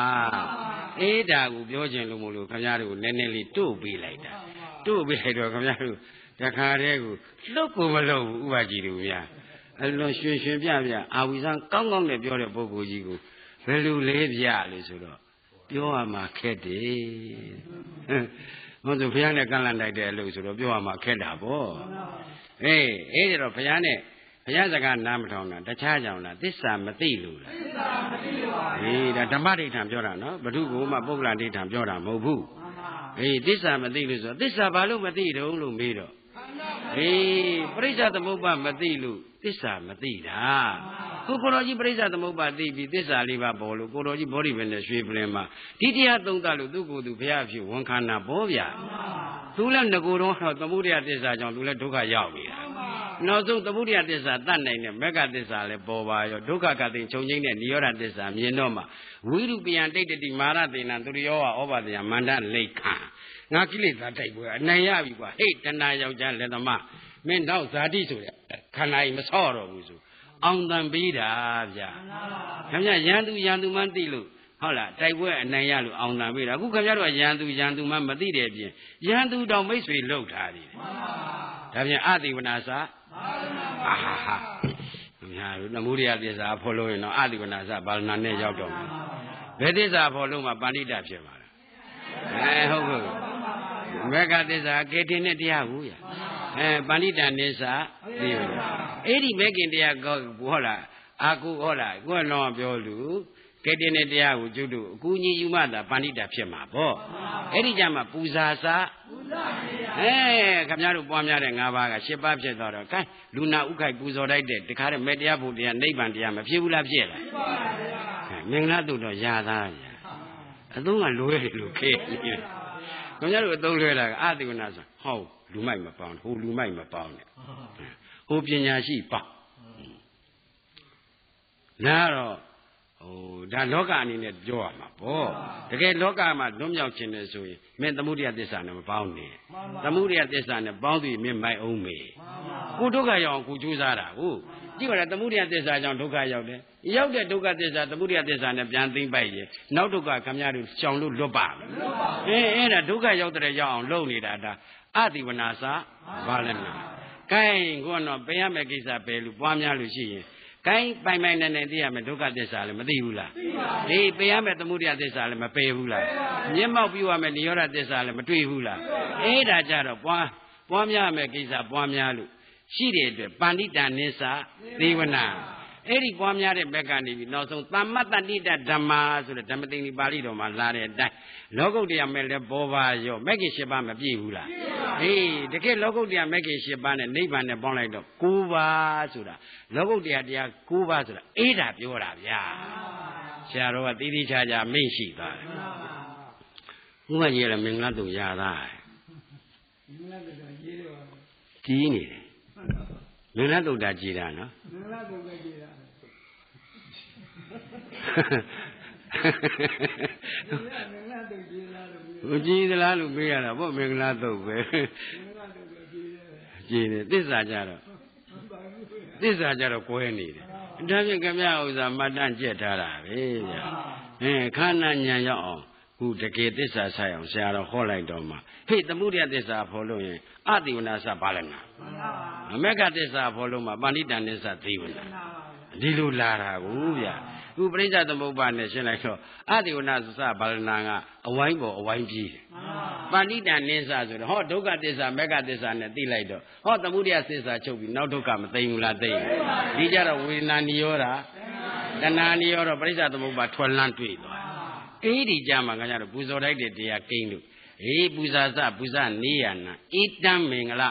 ။အေးဒါကိုပြောခြင်းလို့မလို့ခင်ဗျားတို့နည်းနည်းလေးတို့ပေးလိုက်တာ။တို့ပေးလိုက်တော့ခင်ဗျားတို့တခါတည်းကိုလှုပ်ကိုမလှုပ်ဘူးဥပါကြီးတို့ဗျာ။အလွန်ရွှင်ရွှင်ပြပြအာဝီဆန်းကောင်းကောင်းနဲ့ပြောတဲ့ပုဂ္ဂိုလ်ကြီးကိုဘယ်လိုလဲဗျလို့ဆိုတော့ပြောရမှာခက်တယ်။ ဟုတ်ဆိုဘုရားနဲ့ကန့်လန့်လိုက်တဲ့အလုပ်ဆိုတော့ပြောရမှာခက်တာပေါ့အေးအေးကြတော့ဘုရားနဲ့ဘုရားစကားနားမထောင်တာတခြားကြောင့်လားသစ္စာမသိလို့လားသစ္စာမသိလို့ပါဘူးအေးဒါဓမ္မဒိဋ္ဌံပြောတာနော်ဘု து ကိုမှပုဂ္ဂလဒိဋ္ဌံပြောတာမဟုတ်ဘူးအေးသစ္စာမသိလို့ဆိုတော့သစ္စာဘာလို့မသိတုံးလို့မေးတော့အေးပရိစ္ဆသမုပ္ပါမသိလို့သစ္စာမသိတာ ကိုကိုတော်ကြီးပရိစ္ဆသမုပ္ပါသိပြီးသစ္စာလေးပါပေါ်လို့ကိုတော်ကြီးဘောဓိပဲနဲ့ရွှေပလင်မှာဒီတရားသုံးသလို့သူ့ကိုယ်သူဘုရားဖြစ်ဝန်ခန္ဓာပေါ်ဗျာသူလည်းငကိုယ်တော့သမုဒယသစ္စာကြောင့်သူလည်းဒုက္ခရောက်နေတာနောက်ဆုံးသမုဒယသစ္စာတတ်နိုင်တဲ့မက္ကသစ္စာလည်းပေါ်ပါရောဒုက္ခကတိခြုံငိမ့်တဲ့နိရောဓသစ္စာမြင်တော့မှဝိရုပယံတိတ်တိမာရတေနံသူရိယောဝဩဘာတယမန္တလိတ်ခံငါကိလေသာတိုက်ပွဲအနိုင်ရပြီကွာဟေ့တဏှာယောက်ျားလက်သမားမင်းတော့ဇာတိဆိုရခန္ဓာကြီးမဆော့တော့ဘူးဆို အောင်တန်ပေးတာဗျာခင်ဗျရန်သူရန်သူမှန်းသိလို့ဟုတ်လားတိုက်ပွဲအနိုင်ရလို့အောင်တန်ပေးတာအခုခင်ဗျားတို့ကရန်သူရန်သူမှမသိတဲ့အပြင်ရန်သူတောင်မိတ်ဆွေလှုပ်ထားတယ်ဒါပြန်အတိဝနာစာအာဟာဟာခင်ဗျားတို့နမုရိယသစ္စာဖော်လို့ရင်တော့အတိဝနာစာဘာလနာနဲ့ရောက်တော့မှာဘယ်သစ္စာဖော်လို့မှပဏိတဖြစ်မှာလဲအဲဟုတ်ကဲ့မေဃသစ္စာကေတင်နဲ့တရားဘူးရ အဲပဏိတန်သစ္စာသိရအဲ့ဒီမေခင်တရားကောဟောလားအာကုဟောလားကိုယ်တော့ပြောလူကေတင်နဲ့တရားကိုကျွတ်တို့အကူကြီးယူမှသာပဏိတာဖြစ်မှာပေါ့အဲ့ဒီကြမှာပူဇာစာပူဇာအဲခင်ဗျားတို့ပွားများတဲ့၅ပါးက၈ပါးဖြစ်သွားတော့ gain လူနာဥခိုက်ပူဇော်လိုက်တဲ့တခါတဲ့မေတ္တရားဘုရားနိဗ္ဗာန်တရားမဖြစ်ဘူးလားဖြစ်လားဖြစ်ပါပါမင်္ဂလာတုတ်တော့ရသားရအသုံးကလွဲတယ်လို့ခေနေတယ်ခင်ဗျားတို့အသုံးလွဲတာကအတိဝနာဆိုဟော လူမိုက်မပေါင်းဟိုလူမိုက်မပေါင်းနဲ့ဟိုပညာရှိပေါင်းနားတော့ဟိုဒါလောကအနေနဲ့ပြောရမှာပေါ့တကယ်လောကမှာလွတ်မြောက်ခြင်းနဲ့ဆိုရင်မင်းသမုဒိယသစ္စာနဲ့မပေါင်းနဲ့သမုဒိယသစ္စာနဲ့ပေါင်းပြီးမင်းမိုက်အောင်မေကိုဒုက္ခရောက်အောင်ကိုကြိုးစားတာဟုတ်ကြည့်ပါလားသမုဒိယသစ္စာကြောင့်ဒုက္ခရောက်တယ်ရောက်တဲ့ဒုက္ခသစ္စာသမုဒိယသစ္စာနဲ့ပြန်သိမ့်ပိုက်ရင်နောက်ဒုက္ခခမရတို့ရှောင်လို့လွတ်ပါမယ်အဲအဲ့ဒါဒုက္ခရောက်တဲ့ရောက်အောင်လုပ်နေတာဒါ အတိဝနာစာဘာလနာကဲကိုကတော့ပယ်ရမယ့်ကိစ္စပယ်လို့ပွားများလို့ရှိရင်ကိုင်းပိုင်ပိုင်နဲ့နဲ့သိရမယ်ဒုက္ခသစ္စာလည်းမသိဘူးလားသိပါဘူးပယ်ရမယ်သမုဒယသစ္စာလည်းမပယ်ဘူးလားမျက်မှောက်ပြုရမယ်နိရောဓသစ္စာလည်းမတွေ့ဘူးလားအဲ့ဒါကြတော့ပွားပွားများမယ်ကိစ္စပွားများလို့ရှိတဲ့အတွက်ပန္တိတန်နိစ္စသေဝနာ အဲ့ဒီပွားများတဲ့ဘက်ကနေပြီးနောက်ဆုံးသမ္မတ္တတိတဓမ္မာဆိုတဲ့ဓမ္မသိင်္ဂပါဠိတော်မှာလာတဲ့အတိုင်းလောကုတ္တရာမဲ့လည်းပေါ်ပါရောမဂ္ဂင်၈ပါးမပြည့်ဘူးလားအေးတကယ်လောကုတ္တရာမဂ္ဂင်၈ပါးနဲ့နိဗ္ဗာန်နဲ့ပေါင်းလိုက်တော့၉ပါးဆိုတာလောကုတ္တရာတရား၉ပါးဆိုတာအေးတာပြောတာဗျာဆရာတော်ကတိတိကျကျမိန့်ရှိသွားတယ်ဥမကြီးလည်းမင်္ဂလာတုံရသားမင်္ဂလာကတော့ရေးတော့ကြီးနေတယ် မင်္ဂလာတုံတာကြီးတာနော်မင်္ဂလာတော့ပဲကြည့်တာမင်္ဂလာတော့ကြည့်လာလို့ဟိုကြီးသလားလို့မေးရတာပေါ့မင်္ဂလာတုံပဲမင်္ဂလာတော့ပဲကြည့်တယ်ကြီးနေသစ္စာကြတော့ဘာလို့လဲသစ္စာကြတော့ကွဲနေတယ်ဒါဖြင့်ခမရဥစ္စာမတန့်ကျက်ထားတာပဲဗျာအင်းခန္ဓာညာရောက်အောင် ခုတကယ်သစ္စာဆိုင်အောင်ဆရာတော်ဟောလိုက်တော့မှဟေ့သမုဒယသစ္စာဖော်လို့ရင်အတိဝနာစပါလနာအမေကသစ္စာဖော်လို့မှပဏိတန်သစ္စာသေဝနာဒီလိုလာတာကိုဗျာခုပရိစ္ဆသမုပ္ပါနဲ့ရှင်းလိုက်တော့အတိဝနာသစဘာလနာကအဝိုင်းပေါ်အဝိုင်းကြီးတယ်ပါဠိတန်နင်းစဆိုတော့ဟောဒုက္ခသစ္စာမေဃသစ္စာနဲ့သိလိုက်တော့ဟောသမုဒယသစ္စာချုပ်ပြီးနောက်ဒုက္ခမသိဘူးလားသိဒီကြတော့ဝေဒနာနိရောဓတဏှာနိရောဓပရိစ္ဆသမုပ္ပါထွက်လန်းတွေ့သွား အေးဒီကြမှာကကြတော့ပူဇော်လိုက်တဲ့တရားကိန်းလို့အေးပူဇာစပူဇနေရနာဣတံမင်္ဂလ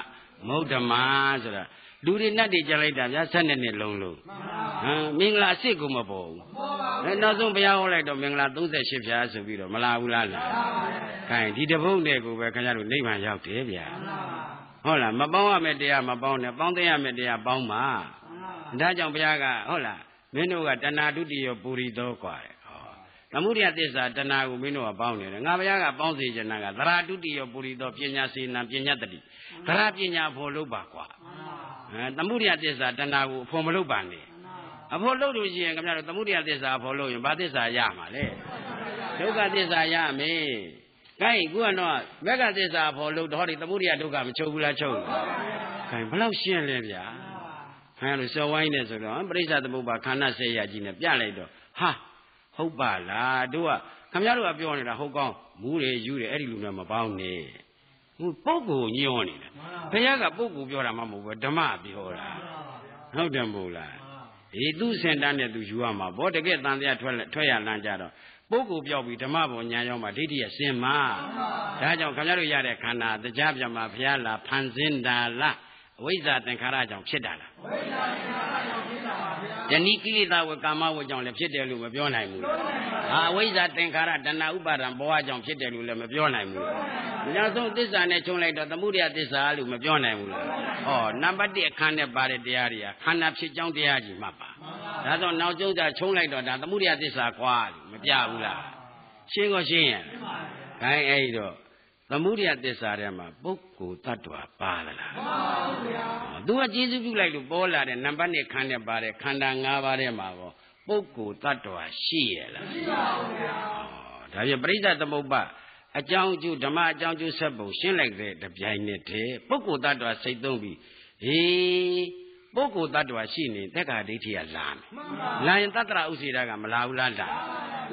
မௌဒ္ဓမာဆိုတာလူတွေနတ်တွေကြလိုက်တာဗျာဆက်နှစ်နှစ်လုံးလုံးဟမ်မင်္ဂလာအစ်စ်ကိုမပေါ်ဘူးအဲနောက်ဆုံးဘုရားဟောလိုက်တော့မင်္ဂလာ38ဖြာဆိုပြီးတော့မလာဘူးလားလားခိုင်းဒီတပုတ်နဲ့ကိုပဲခင်ဗျားတို့နိဗ္ဗာန်ရောက်တယ်ဗျာဟုတ်လားမပေါင်းရမယ့်တရားမပေါင်းနဲ့ပေါင်းသိရမယ့်တရားပေါင်းပါဒါကြောင့်ဘုရားကဟုတ်လားမင်းတို့ကတဏှာဒုတိယပူရိသောกว่าတဲ့ သမုဒိယသစ္စာတဏှာကိုမင်းတို့ကပေါင်းနေတယ်ငါဘုရားကပေါင်းစေချင်တာကသရတုတိယပူရိသောပညာစေနံပညာတတိသရပညာဖို့လုပ်ပါကွာအဲသမုဒိယသစ္စာတဏှာကိုအဖို့မလုပ်ပါနဲ့အဖို့လုပ်လို့ရှိရင်ခင်ဗျားတို့သမုဒိယသစ္စာအဖို့လုပ်ရင်ဘာသစ္စာရမှာလဲဒုက္ခသစ္စာရမယ်ခိုင်းခုကတော့မက္ကသစ္စာအဖို့လုပ်တော့ဒီသမုဒိယဒုက္ခမချုပ်ဘူးလားချုပ်ခိုင်းဘလောက်ရှင်းလဲဗျာခိုင်းလို့စော်ဝိုင်းနေဆိုတော့ပရိစ္ဆသမုပ္ပါခန္ဓာဆေးရကြီးနဲ့ပြလိုက်တော့ဟာ ဟုတ်ပါလားတို့ကခမရတို့ကပြောနေတာဟုတ်ကောင်းမူးတယ်ယူတယ်အဲ့ဒီလူနဲ့မပေါင်းနဲ့ဟိုပုဂ္ဂိုလ်ညွှန်နေတာဘုရားကပုဂ္ဂိုလ်ပြောတာမှမဟုတ်ဘူးဓမ္မပြောတာဟုတ်တယ်မဟုတ်လားဒီသူ့စင်တန်းနဲ့သူယူရမှာဗောတကယ်တန်တရားထွက်ထွက်ရလမ်းကြတော့ပုဂ္ဂိုလ်ပြောပြီးဓမ္မဘောညာရောက်မှဒိဋ္ဌိရစင်မှာဒါကြောင့်ခင်ဗျားတို့ရတဲ့ခန္ဓာတရားပြမှာဘုရားလာဖန်ဆင်းတာလားအဝိဇ္ဇာသင်္ခါရကြောင့်ဖြစ်တာလားအဝိဇ္ဇာသင်္ခါရကြောင့်ဖြစ်တာပါဗျာ ယနေ့ကိလေသာဝကာမဝကြောင့်လည်းဖြစ်တယ်လို့မပြောနိုင်ဘူးဟာအဝိဇ္ဇာသင်္ခါရတဏှာဥပါဒံဘောဟကြောင့်ဖြစ်တယ်လို့လည်းမပြောနိုင်ဘူးနောက်ဆုံးသစ္စာနဲ့ချုံလိုက်တော့သမုဒယသစ္စာလို့မပြောနိုင်ဘူးလားဟောနံပါတ်1အခန်းနဲ့ပါတဲ့တရားတွေကခန္ဓာဖြစ်ကြောင်းတရားကြီးမှတ်ပါဒါဆိုနောက်ကျုံးကြချုံလိုက်တော့ဒါသမုဒယသစ္စာကွာလို့မပြဘူးလားရှင်းကိုရှင်းရဲ့ခိုင်းအဲ့တော့ သမုဒယသစ္စာထဲမှာပုဂ္ဂိုလ်တ attva ပါသလားမှန်ပါဗျာသူကကျေးဇူးပြုလိုက်လို့ပေါ်လာတဲ့နံပါတ်1ခန်းနဲ့ပါတဲ့ခန္ဓာ၅ပါးထဲမှာပေါ့ပုဂ္ဂိုလ်တ attva ရှိရလားမရှိပါဘူးဗျာဒါပြန်ပြိဿသမုပ္ပါအကြောင်းအကျိုးဓမ္မအကြောင်းအကျိုးဆက်ပုံရှင်းလိုက်တဲ့တပြိုင်နက်တည်းပုဂ္ဂိုလ်တ attva စိတ်သုံးပြီးဟေး ပုဂ္ဂိုလ်တ attva ရှိနေတက္ကဒိဋ္ဌိကလာမယ်လာရင်တတ္တရာဥစေတာကမလာဘူးလားလာ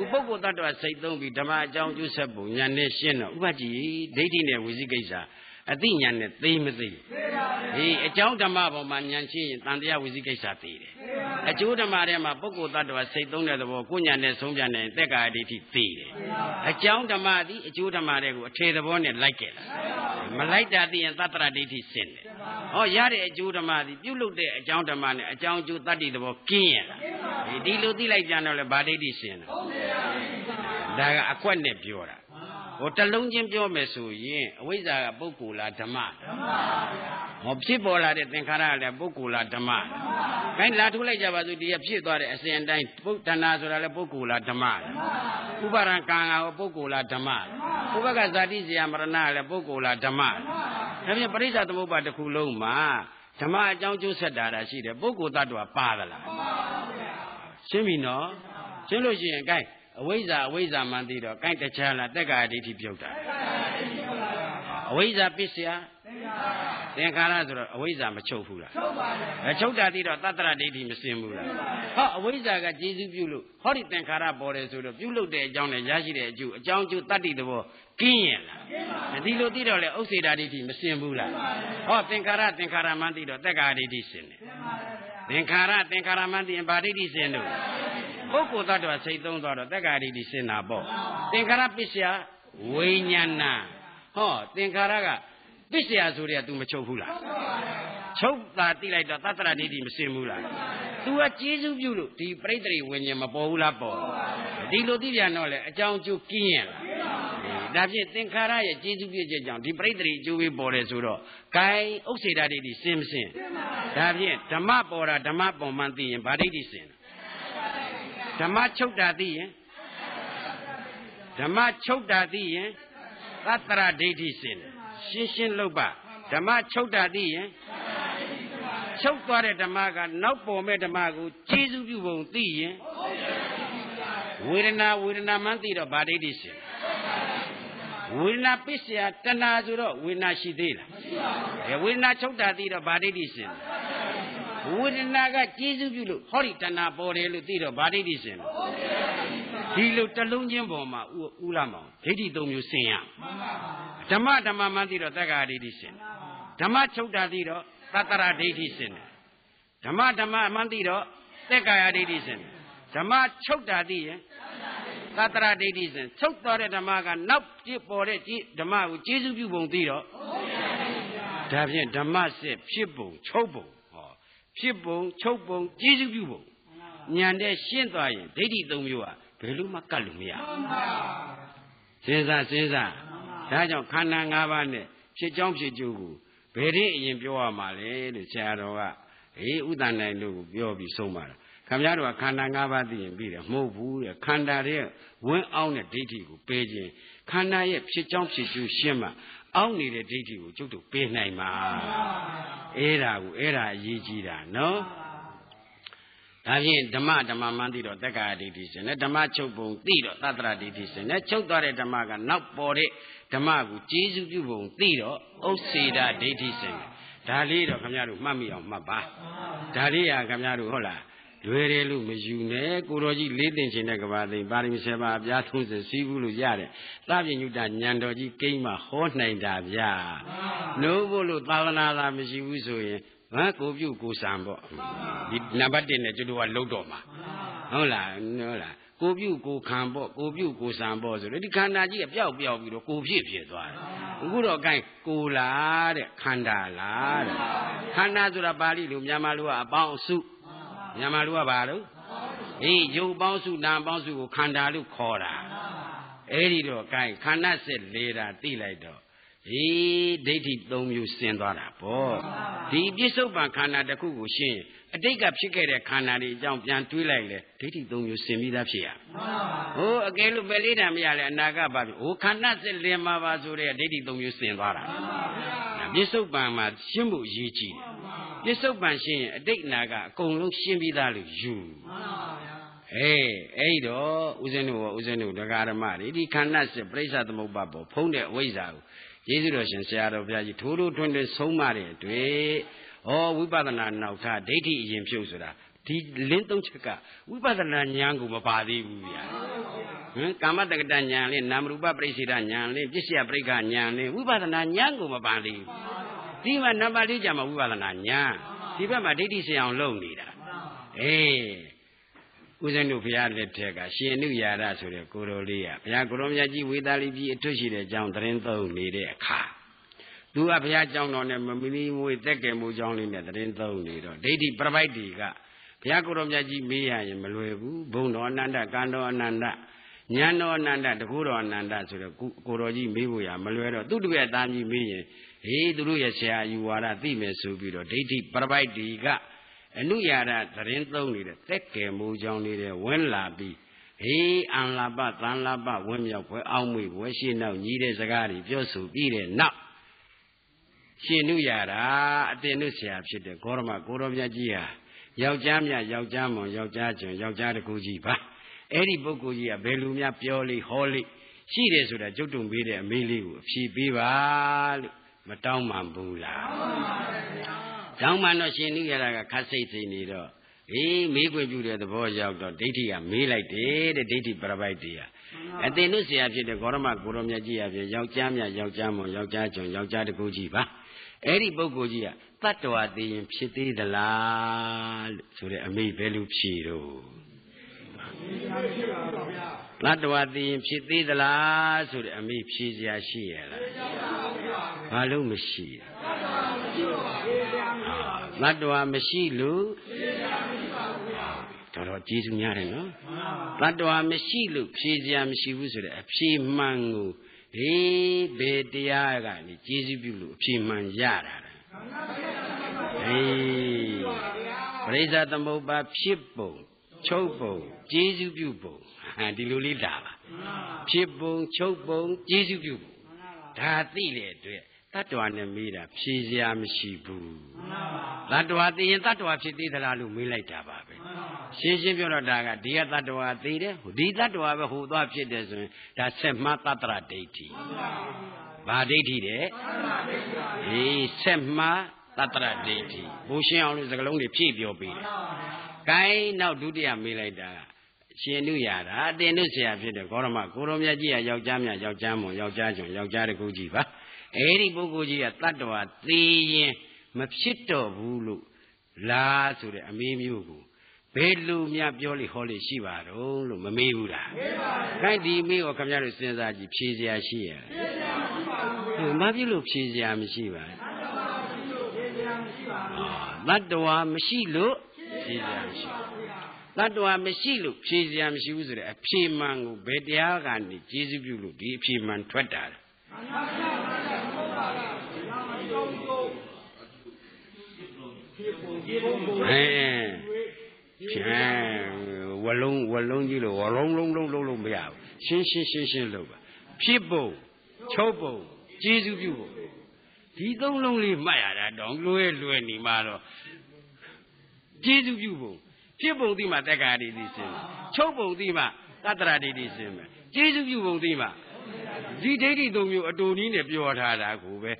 ဥပုဂ္ဂိုလ်တ attva စိတ်သုံးပြီးဓမ္မအကြောင်းအကျိုးဆက်ပုံညာနဲ့ရှင်းတော့ဥပတိဒိဋ္ဌိနဲ့ဝိသိကိစ္စ အသိဉာဏ်နဲ့သိမသိဟေးအကြောင်းဓမ္မပေါ်မှာဉာဏ်ရှင်းရင်တန်တရားဝိသိကိစ္စသိတယ်အကျိုးဓမ္မထဲမှာပုဂ္ဂိုလ်တ attva စိတ်သုံးတဲ့သဘောကိုဉာဏ်နဲ့ဆုံးဖြတ်နိုင်သက်္ကာဒိဋ္ဌိသိတယ်အကြောင်းဓမ္မသည်အကျိုးဓမ္မတွေကိုအထေသဘောနဲ့လိုက်ကြလားမလိုက်တာသိရင်သတ္တရဒိဋ္ဌိစင်တယ်ဟောရတဲ့အကျိုးဓမ္မသည်ပြုလုပ်တဲ့အကြောင်းဓမ္မနဲ့အကြောင်းအကျိုးတတ္တိသဘောကင်းရလားဒီလိုသိလိုက်ပြန်တော့လေဗာဒိဋ္ဌိစင်တယ်ဒါကအကွက်နဲ့ပြောတာ ဟိုတလုံးချင်းပြောမယ်ဆိုရင်အဝိဇ္ဇာကပုဂ္ဂိုလ်လားဓမ္မဓမ္မပါဗျာဟောဖြစ်ပေါ်လာတဲ့သင်္ခါရကလည်းပုဂ္ဂိုလ်လားဓမ္မဓမ္မခိုင်းလာထုတ်လိုက်ကြပါစို့ဒီကဖြစ်သွားတဲ့အစဉ်အတိုင်းပုဒ္ဒနာဆိုတာလည်းပုဂ္ဂိုလ်လားဓမ္မဓမ္မဥပါရံကံကဟောပုဂ္ဂိုလ်လားဓမ္မဥပကဇာတိဇယမရဏလည်းပုဂ္ဂိုလ်လားဓမ္မဒါပြန်ပရိစ္ဆသမုပ္ပါတစ်ခုလုံးမှာဓမ္မအကြောင်းကျိုးဆက်တာတာရှိတယ်ပုဂ္ဂိုလ်တ attva ပါသလားရှင်းပြီနော်ရှင်းလို့ရှိရင် gain အဝိဇ္ဇာအဝိဇ္ဇာမှန်သိတော့ gain တခြားလားတက္ကာဒိဋ္ဌိပြုတ်တာအဝိဇ္ဇာပစ္စယသင်္ခါရဆိုတော့အဝိဇ္ဇာမချုပ်ဘူးလားချုပ်ပါဘူးအချုပ်တာသိတော့တတ္တရဒိဋ္ဌိမစင်ဘူးလားဟောအဝိဇ္ဇာကကျေစုပြုလို့ဟောဒီသင်္ခါရပေါ်တယ်ဆိုတော့ပြုလုပ်တဲ့အကြောင်းနဲ့ရရှိတဲ့အကျိုးအကြောင်းအကျိုးတတ္တိသဘောကင်းရလားဒီလိုသိတော့လေဥစ္စေတာဒိဋ္ဌိမစင်ဘူးလားဟောသင်္ခါရသင်္ခါရမှန်သိတော့တက္ကာဒိဋ္ဌိစင်တယ်သင်္ခါရသင်္ခါရမှန်သိရင်ဗာဒိဋ္ဌိစင်တို့ ပုဂ္ဂိုလ်တ attva စိတ်သုံးသွားတော့တက္ကာဒိဋ္ဌိစင်တာပေါ့သင်္ခါရပစ္စယဝိညာဏဟောသင်္ခါရကပစ္စယဆိုတဲ့ तू မချုပ်ဘူးလားချုပ်တာတိလိုက်တော့တတ္တရဒိဋ္ဌိမစင်ဘူးလား तू ကကျေးဇူးပြုလို့ဒီပြိတ္တိဝိညာဉ်မပေါ်ဘူးလားပေါ်ဒီလိုသိပြန်တော့လေအကြောင်းကျိုးကင်းရလားဒါဖြင့်သင်္ခါရရဲ့ကျေးဇူးပြုချက်ကြောင့်ဒီပြိတ္တိအကျိုးပေးပေါ်တယ်ဆိုတော့ gain ဥစ္စေတာဒိဋ္ဌိစင်မစင်ဒါဖြင့်ဓမ္မပေါ်တာဓမ္မပေါ်မှန်သိရင်ဗာဒိဋ္ဌိစင် ဓမ္မချုပ်တာသိရင်ဓမ္မချုပ်တာသိရင်သတ္တရဒိဋ္ဌိစင်ရှင်းရှင်းလုပ်ပါဓမ္မချုပ်တာသိရင်ချုပ်သွားတဲ့ဓမ္မကနောက်ပေါ်မဲ့ဓမ္မကိုကျေးဇူးပြုပုံသိရင်ဝေဒနာဝေဒနာမှန်းသိတော့ဗာဒိဋ္ဌိစင်ဝေဒနာပစ္စယတဏှာဆိုတော့ဝေဒနာရှိသေးလားမရှိပါဘူးဝေဒနာချုပ်တာသိတော့ဗာဒိဋ္ဌိစင်ဟ ဝေဒနာကကျေစုပြုလို့ဟောဒီတဏှာပေါ်တယ်လို့သိတော့ဗာဒိဋ္ဌိစင်ဒီလိုတလုံးချင်းပေါ်မှာဥဥလာမောင်ဒိဋ္ဌိသုံးမျိုးစင်ရဓမ္မဓမ္မမှန်သိတော့တက္ကရာဒိဋ္ဌိစင်ဓမ္မချုပ်တာသိတော့သတ္တရာဒိဋ္ဌိစင်တယ်ဓမ္မဓမ္မမှန်သိတော့သက်ကာယဒိဋ္ဌိစင်တယ်ဓမ္မချုပ်တာသိရင်သတ္တရာဒိဋ္ဌိစင်ချုပ်တော်တဲ့ဓမ္မကနောက်ပြပေါ်တဲ့ဓမ္မကိုကျေစုပြုပုံသိတော့ဒါဖြင့်ဓမ္မစစ်ဖြစ်ပုံချုပ်ပုံဟော ဖြစ်ပုံချုပ်ပုံကျေစုပြုပုံညံတဲ့ရှင်းသွားရင်ဒိဋ္ဌိသုံးမျိုးဟာဘယ်လို့မှကတ်လို့မရစဉ်းစားစဉ်းစားဒါကြောင့်ခန္ဓာ၅ပါးနဲ့ဖြစ်ကြောင်းဖြစ်ကျိုးကိုဘယ်ရင်အရင်ပြောရမှာလဲလို့ဆရာတော်ကအေးဥဒ္ဒနိုင်တို့ကိုပြောပြီးဆုံးပါတာခမရတို့ကခန္ဓာ၅ပါးသိရင်ပြီးတယ်မဟုတ်ဘူးတဲ့ခန္ဓာရဲ့ဝင်းအောင်တဲ့ဒိဋ္ဌိကိုပေးခြင်းခန္ဓာရဲ့ဖြစ်ကြောင်းဖြစ်ကျိုးရှင်းမှ အောက်နေတဲ့ဒိဋ္ဌိကိုကျုပ်တို့ပေးနိုင်မှာအဲ့ဒါကိုအဲ့ဒါအရေးကြီးတာနော်ဒါဖြင့်ဓမ္မဓမ္မမှန်သိတော့တက္ကရာဒိဋ္ဌိရှင်နဲ့ဓမ္မချုပ်ပုံသိတော့သတ္တရာဒိဋ္ဌိရှင်နဲ့ချုပ်သွားတဲ့ဓမ္မကနောက်ပေါ်တဲ့ဓမ္မကိုကျေစုပြုပုံသိတော့ဥစ္စေဒဒိဋ္ဌိရှင်ဒါလေးတော့ခင်ဗျားတို့မှတ်မိအောင်မှတ်ပါဒါလေးဟာခင်ဗျားတို့ဟုတ်လား လွယ်တယ်လို့မယူနဲ့ကိုတော်ကြီးလေးတင်ခြင်းတဲ့ကဘာသိပါရမီ7ပါးအပြားသုံးစစီးဘူးလို့ရတယ်သဗ္ဗညုတညံတော်ကြီးကိမ့်မှဟောနိုင်တာဗျာနိုးဖို့လို့သာသနာသာမရှိဘူးဆိုရင်ဟမ်ကိုပြုတ်ကိုစံပေါ့ဒီနံပါတ်1နဲ့ကျွန်တော်ကလှုပ်တော့မှာဟုတ်လားဟုတ်လားကိုပြုတ်ကိုခံပေါ့ကိုပြုတ်ကိုစံပေါ့ဆိုတော့ဒီခန္ဓာကြီးအပြောက်ပြောက်ပြီးတော့ကိုဖြစ်ဖြစ်သွားတယ်အခုတော့ gain ကိုလားတဲ့ခန္ဓာလားတဲ့ခန္ဓာဆိုတာပါဠိလိုမြန်မာလိုကအပေါင်းအစု မြန်မာလူကဘာလို့အေးယုတ်ပေါင်းစုနာပေါင်းစုကိုခန္ဓာလို့ခေါ်တာအဲ့ဒီတော့ gain ခန္ဓာစစ်လေးတာသိလိုက်တော့အေးဒိဋ္ဌိ၃မျိုးဆင်းသွားတာပေါ့ဒီပြစ္ဆုတ်ပံခန္ဓာတစ်ခုကိုရှင်းအတိတ်ကဖြစ်ခဲ့တဲ့ခန္ဓာတွေအကြောင်းပြန်တွေးလိုက်လေဒိဋ္ဌိ၃မျိုးဆင်းပြီးသားဖြစ်ရဟိုအကယ်လို့ပဲလေးတာမရလဲအနာကပါပြီဟိုခန္ဓာစစ်လင်မှာပါဆိုတဲ့ဒိဋ္ဌိ၃မျိုးဆင်းသွားတာပြစ္ဆုတ်ပံမှာရှင်းဖို့အရေးကြီးတယ် ပြစ္ဆုတ်ပံရှင်းရင်အတိတ်နာကအကုန်လုံးရှင်းပြီးသားလို့ယူအေးအဲ့တော့ဦးဇင်းတို့ဦးဇင်းတို့ဒကာဓမ္မတွေဒီခန္ဓာစစ်ပြိဿသမုပ္ပါပေါ်ဖုံးတဲ့အဝိဇ္ဇာကိုယေရှုတော်ရှင်ဆရာတော်ဘုရားကြီးထိုးထိုးထွန်းထွန်းဆုံးမတဲ့တွေ့ဩဝိပဿနာနောက်ထဒိဋ္ဌိအရင်ဖြုတ်ဆိုတာဒီလင်းသုံးချက်ကဝိပဿနာဉာဏ်ကိုမပါသေးဘူးဗျာဟင်ကာမတက္ကတဉာဏ်လေးနာမရူပပရိစ္ဆေဒဉာဏ်လေးပစ္စယပရိက္ခဉာဏ်လေးဝိပဿနာဉာဏ်ကိုမပါသေးဘူး ဒီမှာနံပါတ်၄ကျမှဝိပဿနာဉာဏ်ဒီဘက်မှာဒိဋ္ဌိဆင်အောင်လုပ်နေတာအေးဦးဇင်းတို့ဘုရားလက်ထက်ကရှင်အနုရာရဆိုတဲ့ကိုတော်လေးကဘုရားကိုရောမြတ်ကြီးဝေသာလီပြည်အထွတ်ရှိတဲ့အကြောင်းသတင်းသုံးနေတဲ့အခါသူကဘုရားကြောင်းတော်နဲ့မမီမီမွေတက်ကယ်မှုကြောင်းလေးနဲ့သတင်းသုံးနေတော့ဒိဋ္ဌိပြပိုက်တီကဘုရားကိုရောမြတ်ကြီးမေးရရင်မလွယ်ဘူးဘုံတော်အနန္တကံတော်အနန္တဉာဏ်တော်အနန္တတကူတော်အနန္တဆိုတော့ကိုတော်ကြီးမေးဖို့ရမလွယ်တော့သူ့တပည့်အသားကြီးမေးရင် ဟေးသူတို့ရဲ့ဆရာယူဝါဒသိမယ်ဆိုပြီးတော့ဒိဋ္ဌိပြပိုက်တီကအနုယာရသတင်းသုံးနေတဲ့သက်ကယ်မိုးကြောင်းလေးတွေဝင်လာပြီးဟေးအံလာပသံလာပဝင်းမြောက်ပွဲအောင်းမွေပွဲရှိနောက်ညီးတဲ့စကားတွေပြောဆိုပြီးတဲ့နောက်ရှင်နုယာရအတင်နုဆရာဖြစ်တဲ့ဂေါရမကိုရောမြတ်ကြီးဟာယောက်ျားမြတ်ယောက်ျားမွန်ယောက်ျားကျွန်းယောက်ျားတကူကြီးပါအဲ့ဒီပုဂ္ဂိုလ်ကြီးကဘယ်လူများပြောလိဟောလိရှိတယ်ဆိုတာကျုပ်တုံပေးတဲ့အမေးလေးကိုအဖြေပေးပါလို့ မတောင်းမှန်ဘူးလားတောင်းမှန်တော့ရှင်နိရတာကခတ်စိတ်စိတ်နေတော့အေးမေးခွင့်ပြုတဲ့သဘောရောက်တော့ဒိဋ္ဌိကမေးလိုက်တယ်တဲ့ဒိဋ္ဌိပရပိုက်တရားအတင်တို့ဆရာဖြစ်တဲ့ဂေါရမကိုရောမြတ်ကြီးရဖြစ်ယောက်ျားမြတ်ယောက်ျားမွန်ယောက်ျားကျွန်ယောက်ျားတကူကြီးပါအဲ့ဒီပုဂ္ဂိုလ်ကြီးကတတ္တဝါသိရင်ဖြစ်သေးသလားလို့ဆိုတဲ့အမိဘယ်လိုဖြေတော့တတ္တဝါသိရင်ဖြစ်သေးသလားဆိုတဲ့အမိဖြေစရာရှိရလား ဘာလို့မရှိတတ္တဝါမရှိလို့တော်တော်ကျေးဇူးများတယ်နော်တတ္တဝါမရှိလို့ဖြေစရာမရှိဘူးဆိုတဲ့အဖြေမှန်ကိုဟေးဘယ်တရားကနေကျေးဇူးပြုလို့အဖြေမှန်ရတာလဲဟေးပရိစ္ဆသမုပ္ပါဖြစ်ပုံချုပ်ပုံကျေးဇူးပြုပုံဟာဒီလိုလေးလာပါဖြစ်ပုံချုပ်ပုံကျေးဇူးပြုပုံ ဒါသိလေအတွက်တတ္တဝါနဲ့မေးတာဖြေစရာမရှိဘူးတတ္တဝါသိရင်တတ္တဝါဖြစ်သေးသလားလို့မေးလိုက်တာပါပဲရှင်းရှင်းပြောတော့ဒါကဒီကတတ္တဝါသိတယ်ဒီတတ္တဝါပဲဟိုသွားဖြစ်တယ်ဆိုရင်ဒါဆက်မှတတ္တရဒိဋ္ဌိဘာဒိဋ္ဌိတဲ့အေးဆက်မှတသတ္တရဒိဋ္ဌိဘိုးရှင်းအောင်လို့စကလုံးတွေဖြည့်ပြောပေးတယ်။ကိုင်းနောက်ဒုတိယမေးလိုက်တာ ရှင်နုရတာအတင်တို့ဆရာဖြစ်တယ်ဂေါရမကိုရောမြတ်ကြီးကယောက်ျားမြတ်ယောက်ျားမွန်ယောက်ျားကျွန်ယောက်ျားတကူကြီးပါအဲ့ဒီပုဂ္ဂိုလ်ကြီးကတတ္တဝါသိရင်မဖြစ်တော့ဘူးလို့လားဆိုတဲ့အမေးမျိုးကိုဘယ်လူများပြောလိဟောလိရှိပါတော့လို့မမေးဘူးလားမေးပါဘူးခိုင်းဒီမေးကိုခင်ဗျားတို့စဉ်းစားကြည့်ဖြေစရာရှိရလားဖြေစရာမရှိပါဘူးဘာဖြစ်လို့ဖြေစရာမရှိပါလဲတတ္တဝါမရှိလို့ဖြေစရာမရှိ တတ္တဝါမရှိလို့ဖြေစရာမရှိဘူးဆိုတဲ့အဖြေမှန်ကိုဘယ်တရားကနေကျေစုပြုလို့ဒီအဖြေမှန်ထွက်တာလဲအဲဖြန်းဝလုံးဝလုံးကြီးလို့ဝလုံးလုံးလုံးလုံးလုံးမရဘူးရှင်းရှင်းရှင်းရှင်းလုပ်ပါဖြစ်ပုံချုပ်ပုံကျေစုပြုပုံဒီသုံးလုံးလေးမှတ်ရတာတော့လွယ်လွယ်နေမှာတော့ကျေစုပြုပုံ ဖြစ်ပုံသိမှတက္ကာရီသိစင်ချုပ်ပုံသိမှတတ္တရာဒိဋ္ဌိစင်မယ်ကျေစုပြုပုံသိမှဒီဒိဋ္ဌိသုံးမျိုးအတူနည်းနဲ့ပြောထားတာကိုပဲ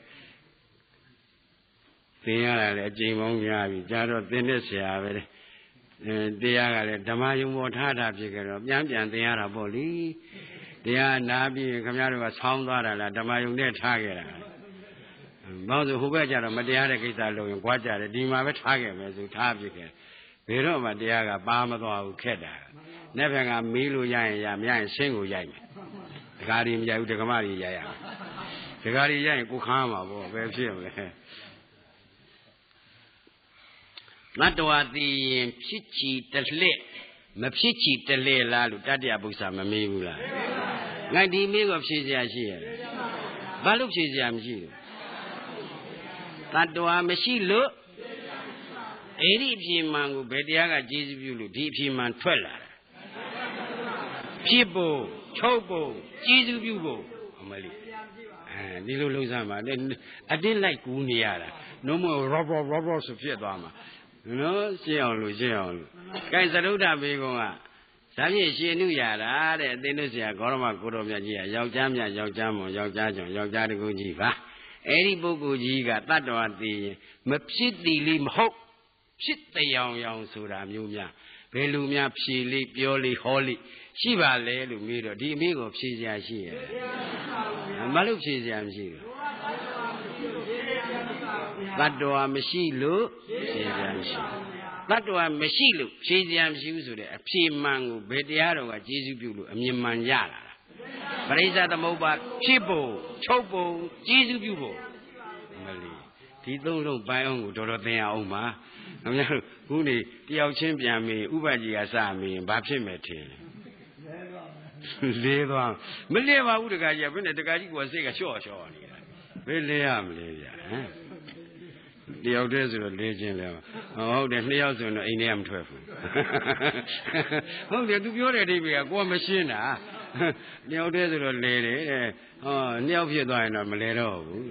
သင်ရတာလေအကျဉ်းပေါင်းများပြီကြာတော့သင်တဲ့ဆရာပဲလေအဲတရားကလည်းဓမ္မယုံပေါ်ထားတာဖြစ်ကြတော့ပြန်ပြန်သင်ရတာပေါ့လေတရားနာပြီးခင်ဗျားတို့ကဆောင်းသွားတာလားဓမ္မယုံနဲ့ထားခဲ့တာဘောင်းဆိုဟိုဘက်ကျတော့မတရားတဲ့ကိစ္စလုပ်ရင်ကြွားကြတယ်ဒီမှာပဲထားခဲ့မယ်ဆိုထားပြခဲ့ ဘယ်တော့မှတရားကပါမသွားဘူးခက်တာနေ့ဘက်ကမေးလို့ရရင်ရမရရင်ရှင်းကိုရိုက်မယ်ဒကာရီမရိုက်ဘူးဒကမရီရိုက်ရမယ်ဒကာရီရိုက်ရင်ကိုခမ်းမှာပေါ့ဘယ်ဖြစ်မလဲမတ္တဝတိရင်ဖြစ်ချီတလက်မဖြစ်ချီတလဲလားလို့တတ္တယပု္ပ္ပာမမေးဘူးလားငါဒီမေးကိုဖြေစရာရှိရတယ်ဘာလို့ဖြေစရာမရှိလို့တတ္တဝါမရှိလို့ အဲ့ဒီအဖြေမှန်ကိုဘယ်တရားကကျေးဇူးပြုလို့ဒီအဖြေမှန်ထွက်လာတာဖြစ်ဖို့ချုပ်ဖို့ကျေးဇူးပြုဖို့အမလေးအဲဒီလိုလုံးစမ်းပါလေအတင်းလိုက်ကူးနေရတာနှုံးမရောဘောရောဘောဆိုဖြစ်သွားမှာနော်ရှင်းအောင်လို့ရှင်းအောင်လို့ကဲသရုဒ္ဓဘေကုံကဒါဖြင့်ရှင်နုရတာတဲ့အသိလို့ဆရာဂေါရမကိုတော်မြတ်ကြီးကယောက်ျားမြတ်ယောက်ျားမွန်ယောက်ျားကျော်ယောက်ျားတကူကြီးပါအဲ့ဒီပုဂ္ဂိုလ်ကြီးကတတ္တဝသိရင်မဖြစ်တည်လေးမဟုတ် ဖြစ်တရားရောင်ဆိုတာမျိုးများဘယ်လူများဖြေလေးပြောလေးဟောလေးရှိပါလဲလို့မေးတော့ဒီအမေကိုဖြေစရာရှိရဲ့မလို့ဖြေစရာမရှိဘူးတတ္တဝါမရှိလို့ဖြေစရာမရှိတတ္တဝါမရှိလို့ဖြေစရာမရှိဘူးဆိုတဲ့အဖြေမှန်ကိုဘယ်တရားတော်ကကျေစုပြုလို့အမြင်မှန်ရလာတာပရိစ္ဆသမုပ္ပါဖြစ်ဖို့ချုပ်ဖို့ကျေစုပြုဖို့မလီဒီသုံးလုံးပိုင်းအောင်ကိုတော်တော်သင်ရအောင်ပါ ခင်ဗျားတို့ခုနေတယောက်ချင်းပြန်မေးဥပကြီးကစမေးဘာဖြစ်မယ်ထင်လဲသွားမလဲပါဘူးတခါကြီးဘယ်နဲ့တခါကြီးကစိတ်ကလျှော့လျှော့နေတာဘယ်လဲရမလဲဗျာဟမ်တယောက်တည်းဆိုတော့လဲခြင်းလဲဟုတ်တယ်နှစ်ယောက်ဆိုတော့အိမ်ထဲမထွက်ဘူးဟုတ်တယ်သူပြောတဲ့အဓိပ္ပာယ်ကကိုယ်မရှင်းတာနှစ်ယောက်တည်းဆိုတော့လဲတယ်တဲ့ဟောနှစ်ယောက်ဖြစ်သွားရင်တော့မလဲတော့ဘူး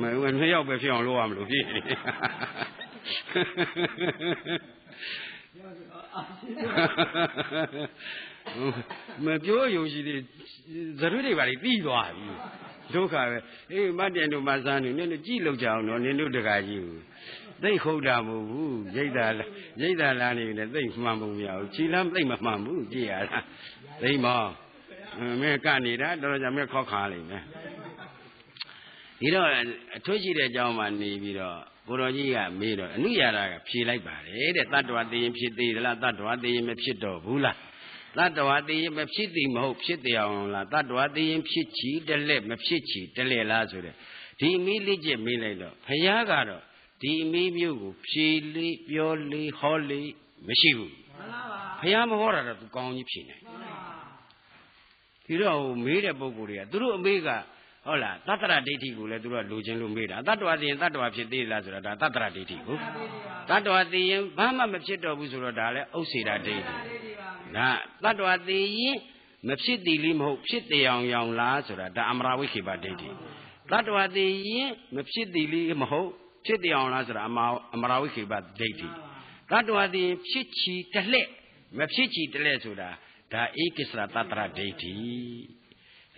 မနှစ်ယောက်ပဲဖြစ်အောင်လုပ်ရမလို့ဖြစ်နေ မပြောယုံကြည်တယ်ဇရွတွေပါလေပြီးသွားပြီဒုက္ခပဲအေးမတ်တယ်တို့မဆန်းနေနင်တို့ကြည့်လောက်ကြအောင်တော့နင်တို့တကာကြီးကိုသိဟုတ်တာမဟုတ်ဘူးရိတ်တာရိတ်တာလားနေတယ်သိမှန်ပုံမရဘူးခြေလမ်းသိမမှန်ဘူးကြည့်ရတာသိမောမဲကနေတာတော်တော်ကြာမဲခောက်ခါလိမ့်မယ်ဒီတော့အထွေးရှိတဲ့အကြောင်းမှနေပြီးတော့ ကိုတော်ကြီးကမေးတော့အနုရာကဖြေလိုက်ပါတယ်တဲ့တတ္တဝသိရင်ဖြစ်သေးလားတတ္တဝသိရင်မဖြစ်တော့ဘူးလားတတ္တဝသိရင်မဖြစ်သည်မဟုတ်ဖြစ်တယ်အောင်လားတတ္တဝသိရင်ဖြစ်ချီတလက်မဖြစ်ချီတလက်လားဆိုတဲ့ဒီအမေးလေးချက်မေးလိုက်တော့ဘုရားကတော့ဒီအမေးမျိုးကိုဖြေလေးပြောလေးဟောလေးမရှိဘူးမှန်ပါပါဘုရားမဟောတာတော့သူကောင်းကြီးဖြေနိုင်မှန်ပါပါဒီတော့မေးတဲ့ပုဂ္ဂိုလ်တွေကသူတို့အမေးက ဟုတ်လားတတ္တရဒိဋ္ဌိကိုလည်းသူတို့ကလိုချင်လို့မေးတာတတ္တဝသိရင်တတ္တဝဖြစ်သေးလားဆိုတာဒါတတ္တရဒိဋ္ဌိကိုတတ္တဝသိရင်ဘာမှမဖြစ်တော့ဘူးဆိုတော့ဒါလည်းဥစ္စေတာဒိဋ္ဌိဒါတတ္တဝသိရင်မဖြစ်သည်လေးမဟုတ်ဖြစ်တရားရောင်လားဆိုတာဒါအမရာဝိခေပဒိဋ္ဌိတတ္တဝသိရင်မဖြစ်သည်လေးမဟုတ်ဖြစ်တရားလားဆိုတာအမအမရာဝိခေပဒိဋ္ဌိတတ္တဝသိရင်ဖြစ်ချီတလှဲ့မဖြစ်ချီတလှဲ့ဆိုတာဒါဧကိစ္စရတတ္တရဒိဋ္ဌိ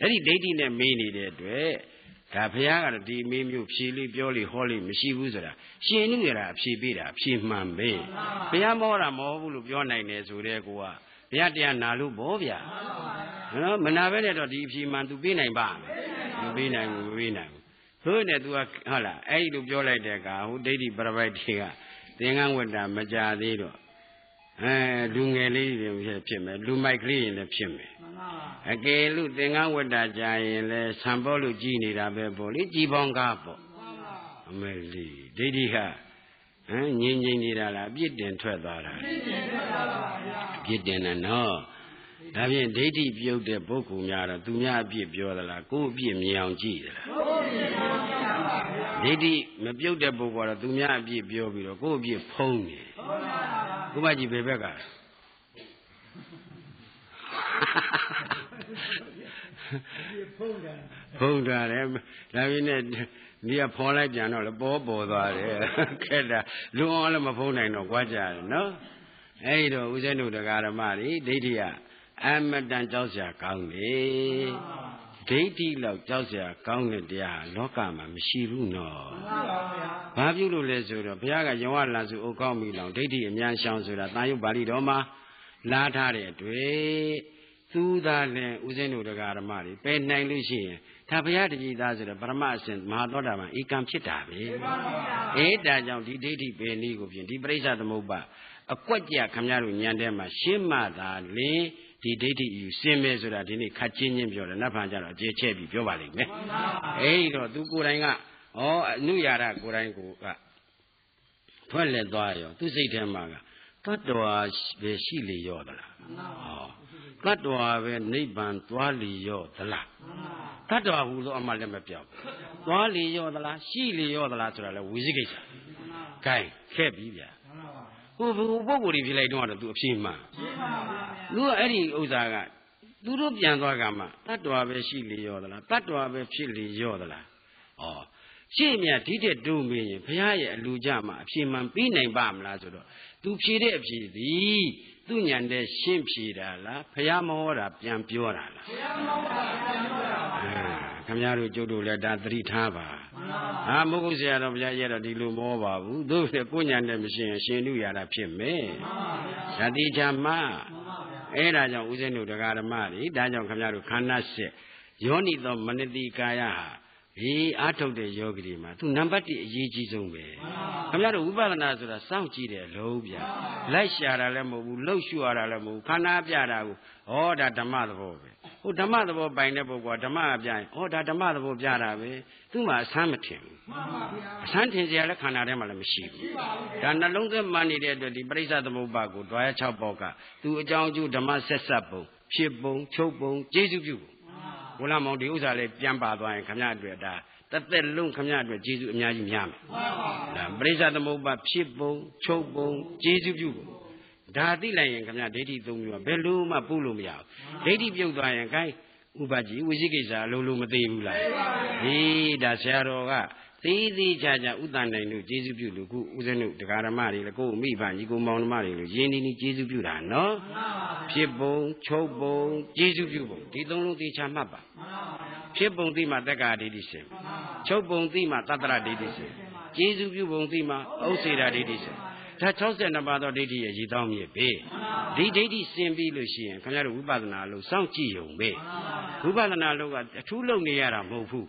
အဲ့ဒီဒိဋ္ဌိနဲ့မေးနေတဲ့အတွက်ဒါဘုရားကတော့ဒီအမေမျိုးဖြေလေးပြောလေးဟောလေးမရှိဘူးဆိုတာရှင်နုရတာအဖြေပေးတာအဖြေမှန်ပဲဘုရားမောတာမဟုတ်ဘူးလို့ပြောနိုင်တယ်ဆိုတဲ့ကိုကဘုရားတရားနာလို့ဘောဗျာနော်မနာပဲနဲ့တော့ဒီအဖြေမှန် तू ပေးနိုင်ပါမပေးနိုင်ဘူးမပေးနိုင်ဘူးဆိုနေ तू ကဟုတ်လားအဲ့ဒီလိုပြောလိုက်တဲ့အခါဟိုဒိဋ္ဌိပရပိုက်တွေကသင်္ကန်းဝတ္တမကြသေးတော့ အဲလူငယ်လေးတွေဖြစ်မယ်လူမိုက်ကလေးရင်လည်းဖြစ်မယ်မှန်ပါပါအကယ်လို့သင်္ကန်းဝတ္တကြရင်လဲဆံပေါ်လို့ကြည်နေတာပဲပေါ့လေကြည်ပေါင်းကားပေါ့မှန်ပါအမေလီဒိဋ္ဌိကဟမ်ငြင်းငြင်းနေတာလားအပြစ်တင်ထွက်သွားတာပြည့်စုံပါပါဗျာအပြစ်တင်တယ်နော်ဒါဖြင့်ဒိဋ္ဌိပြုတ်တဲ့ပုဂ္ဂိုလ်များတော့သူများအပြစ်ပြောသလားကိုယ်အပြစ်မြင်အောင်ကြည့်သလားဟုတ်ပြီပါပါဗျာဒိဋ္ဌိမပြုတ်တဲ့ပုဂ္ဂိုလ်ကတော့သူများအပြစ်ပြောပြီးတော့ကိုယ်အပြစ်ဖုံးနေဟုတ်ပါပါ ကိုမကြီးဘယ်ဘက်ကလဲဒီဖုန်းတယ်ဖုံးထားတယ်ဒါဖြင့်နဲ့ဒီကဖော်လိုက်ပြန်တော့လေပေါ်ပေါ်သွားတယ်ခက်တာလူအောင်လည်းမဖုံးနိုင်တော့ကြွားကြတယ်နော်အဲ့ဒီတော့ဦးဇင်းတို့တရားဓမ္မတွေဒိဋ္ဌိကအမတန်ကြောက်စရာကောင်းလေ ဒိဋ္ဌိလောက်ကြောက်စရာကောင်းတဲ့တရားလောကမှာမရှိဘူးနော်မှန်ပါဗျာဘာပြုလို့လဲဆိုတော့ဘုရားကယဝလာစုအုတ်ကောင်းပြီလောင်ဒိဋ္ဌိအမြန်ရှောင်ဆိုတာတာယုတ်ပါဠိတော်မှာလာထားတဲ့တွေ့သူသာလည်းဦးဇင်းတို့တရားဓမ္မတွေပယ်နိုင်လို့ရှိရင်ဒါဘုရားတကြီးသားဆိုတော့ပရမအစဉ်မဟာသောတာပန်ဧကံဖြစ်တာပဲအေးဒါကြောင့်ဒီဒိဋ္ဌိပယ်နည်းကိုဖြင့်ဒီပရိစ္ဆသမုပ္ပါအကွက်ကြခမရတို့ညံထဲမှာရှင်းမှသာလင် ဒီဒိဋ္ဌိယူစင်မယ်ဆိုတာဒီနေ့ခတ်ချင်းချင်းပြောတယ်နတ်ဖန်ကြတော့အခြေချဲ့ပြီးပြောပါလိမ့်မယ်အေးတော့သူကိုယ်တိုင်ကဩအနုယာရကိုယ်တိုင်ကိုကထွက်လက်သွားရောသူစိတ်ထဲမှာကတတ္တဝါပဲရှိလေရောသလားဟောတတ္တဝါပဲနိဗ္ဗာန်သွားလေရောသလားတတ္တဝါဟူသောအမှလည်းမပြောက်ဘူးသွားလေရောသလားရှိလေရောသလားဆိုတာလဲဝိသိကိစ္စဂိုင်းခဲ့ပြီဗျာ ဟိုဘုပုဂ္ဂိုလ်ကြီးဖြစ်လိုက်တော့တော့သူအပြင်းမှန်သူကအဲ့ဒီဥစ္စာကသူတို့ပြန်သွားကမှတတ္တဝါပဲရှိလေရောသလားတတ္တဝါပဲဖြစ်လေရောသလားဩရှေ့မြတ်ဒီတဲ့တူမင်းရင်ဘုရားရဲ့အလူကြမှာအပြင်းမှန်ပြီးနိုင်ပါမလားဆိုတော့သူဖြေတဲ့အဖြေသည်သူညံတဲ့ရှင်းဖြေတာလားဘုရားမဟောတာပြန်ပြောတာလားဘုရားမဟောတာပြန်ပြောတာပါ ခင်ဗျားတို့ကျုပ်တို့လည်းဒါသတိထားပါဟာမဟုတ်ဘူးဆရာတော်ဘုရားရဲ့တော့ဒီလိုမဟောပါဘူးတို့လည်းကိုညံတဲ့မရှင်းရင်ရှင်လူရတာဖြစ်မယ်ဓာတိချာမအဲ့ဒါကြောင့်ဦးဇင်းတို့တရားဓမ္မတွေဒါကြောင့်ခင်ဗျားတို့ခန္ဓာဆက်ယောနိသောမနတိကာယဟာဒီအာထုတ်တဲ့ယောဂီတွေမှာသူနံပါတ်1အရေးကြီးဆုံးပဲခင်ဗျားတို့ဝိပဿနာဆိုတာစောင့်ကြည့်တယ်လုံးဗျာလိုက်ရှာတာလည်းမဟုတ်ဘူးလှုပ်ရှုရတာလည်းမဟုတ်ဘူးခန္ဓာပြတာကိုဩဒါဓမ္မသဘောပဲ ဟိုဓမ္မသဘောပိုင်တဲ့ပုဂ္ဂိုလ်ကဓမ္မအပြရင်ဩဒါဓမ္မသဘောပြတာပဲသူ့မှာအဆန်းမထင်ဘူးအဆန်းထင်စရာလည်းခန္ဓာထဲမှာလည်းမရှိဘူးဒါနှလုံးသွင်းမှန်နေတဲ့အတွက်ဒီပရိစ္ဆသမုပ္ပါကိုဓွာရ6ပေါက်ကသူအကြောင်းအကျိုးဓမ္မဆက်ဆက်ပုံဖြစ်ပုံချုပ်ပုံကျေစုပြုပုံဘုလားမောင်ဒီဥစ္စာလေးပြန်ပါသွားရင်ခမရအတွက်ဒါတစ်သက်လုံးခမရအတွက်ကျေးဇူးအများကြီးများမယ်။ဒါပရိစ္ဆသမုပ္ပါဖြစ်ပုံချုပ်ပုံကျေးဇူးပြုပုံ ဒါသိလိုက်ရင်ခမရဒိဋ္ဌိသုံးမျိုးကဘယ်လို့မှပုလို့မရဘူး။ဒိဋ္ဌိပြုတ်သွားရင်ခိုင်းဥပကြီးဝိသိကိစ္စအလုံးလုံးမသိဘူးလား။ဟေးဒါဆရာတော်ကသေးသေးချာချာဥတ္တန်နိုင်တို့ကျေးဇူးပြုလို့ခုဦးဇင်းတို့တရားဓမ္မတွေလည်းကိုယ်မိဘညီကိုမောင်နှမတွေလို့ယင်းဒီနီကျေးဇူးပြုတာနော်။ဖြစ်ပုံချုပ်ပုံကျေးဇူးပြုပုံဒီသုံးလုံးသေချာမှတ်ပါဖြစ်ပုံသိမှတက္ကာဒိဋ္ဌိရှင်ချုပ်ပုံသိမှသတ္တရဒိဋ္ဌိရှင်ကျေးဇူးပြုပုံသိမှဥစ္စေတာဒိဋ္ဌိရှင် ဒါ62ပါးသောဒိဋ္ဌိရဲ့ရည်တောင်းမြစ်ပဲဒီဒိဋ္ဌိစင်ပြီးလို့ရှိရင်ခင်ဗျားတို့ဝိပဿနာလို့စောင့်ကြည့်ရုံပဲဝိပဿနာလို့ကအထူးလုံနေရတာမဟုတ်ဘူး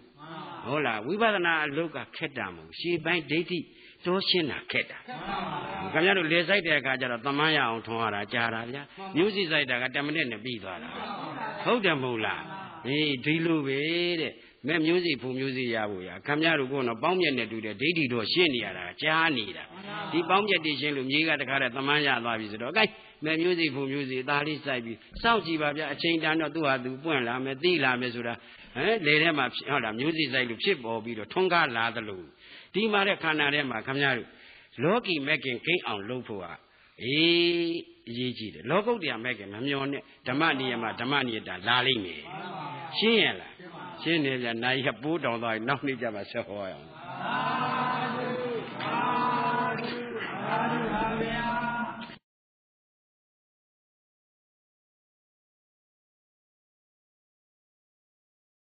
ဟုတ်လားဝိပဿနာအလုပ်ကခက်တာမဟုတ်ရှေးပိုင်းဒိဋ္ဌိတိုးရှင်းတာခက်တာခင်ဗျားတို့လေဆိုင်တဲ့အခါကျတော့တမန်းရအောင်ထွန်ရတာကြာတာဗျာမျိုးစိဆိုင်တာက10မိနစ်နဲ့ပြီးသွားတာဟုတ်တယ်မဟုတ်လားအေးဒီလိုပဲတဲ့ မဲ့မျိုးစိဖုံမျိုးစိရဖို့ရခမရတို့ကတော့ပေါင်းမြတ်နဲ့တူတဲ့ဒိဋ္ဌိတော့ရှင်းနေရတာကြားနေတာဒီပေါင်းမြတ်တည်ရှင်းလို့မြေးကတခါတည်းသမန်းရသွားပြီဆိုတော့ gain မဲ့မျိုးစိဖုံမျိုးစိအသားလေးစိုက်ပြီးစောင့်ကြည့်ပါဗျအချိန်တန်တော့သူ့ဟာသူပွင့်လာမယ်သိလာမယ်ဆိုတာဟမ်လေထဲမှာဟုတ်လားမျိုးစိစိုက်လို့ဖြစ်ပေါ်ပြီးတော့ထွန်းကားလာသလိုဒီမှာတဲ့ခန္ဓာထဲမှာခမရတို့လောကီမက်ကင်ဂိမ့်အောင်လုပ်ဖို့ဟာအေးအရေးကြီးတယ်လောကုတ္တရာမက်ကင်မမျောနဲ့ဓမ္မနိယမဓမ္မနိယတာလာလိမ့်မယ်ရှင်းရလား ရှင်းနေပြန်နိုင်ရပိုးတောင်သွားရင်နောက်နေ့ကျမှဆက်ဟောရအောင်